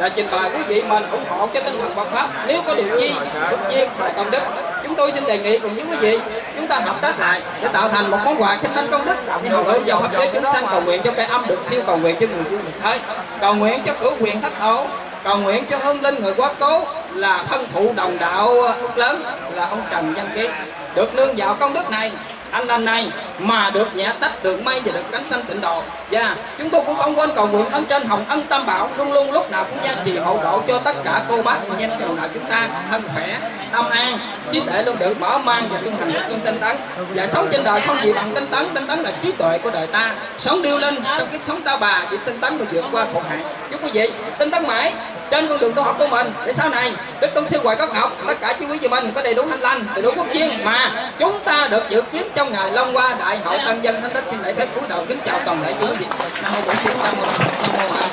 Speaker 1: là trình bày quý vị mình ủng hộ cho tinh thần Phật pháp nếu có điều chi phước duyên và công đức. Chúng tôi xin đề nghị cùng với quý vị chúng ta hợp tác lại để tạo thành một món quà kinh thánh công đức. Để hầu hữu vào pháp giới chúng sanh cầu nguyện cho cây âm được siêu cầu nguyện cho người dương thế cầu nguyện cho cửa quyền thất thổ cầu nguyện cho hương linh người quá cố là thân thụ đồng đạo úc lớn là ông trần văn kiệt được nương vào công đức này anh anh này, mà được nhẹ tách được may và được cánh sanh tịnh độ và chúng tôi cũng không quên cầu nguyện ông trên hồng ân tam bảo. Luôn luôn lúc nào cũng gia trì hậu độ cho tất cả cô bác anh em đồng đạo chúng ta thân khỏe, tâm an. Trí tuệ luôn được mở mang và trung thành luôn tinh tấn. Và sống trên đời không gì bằng tinh tấn. Tinh tấn là trí tuệ của đời ta. Sống điêu linh trong cái sống ta bà chỉ tinh tấn mà vượt qua khổ hạn. Chúc quý vị tinh tấn mãi trên con đường tu học của mình. Để sau này, đức tôn sư hoài các ngọc, tất cả chú quý vị mình có đầy đủ hành lành, đầy đủ quốc chiên mà chúng ta được dự kiến trong ngày Long qua, Đại hội Tân dân Thánh Tích xin lễ phép cúi đầu kính chào toàn thể quý vị. Nam mô Bổn Sư Nam mô Nam mô A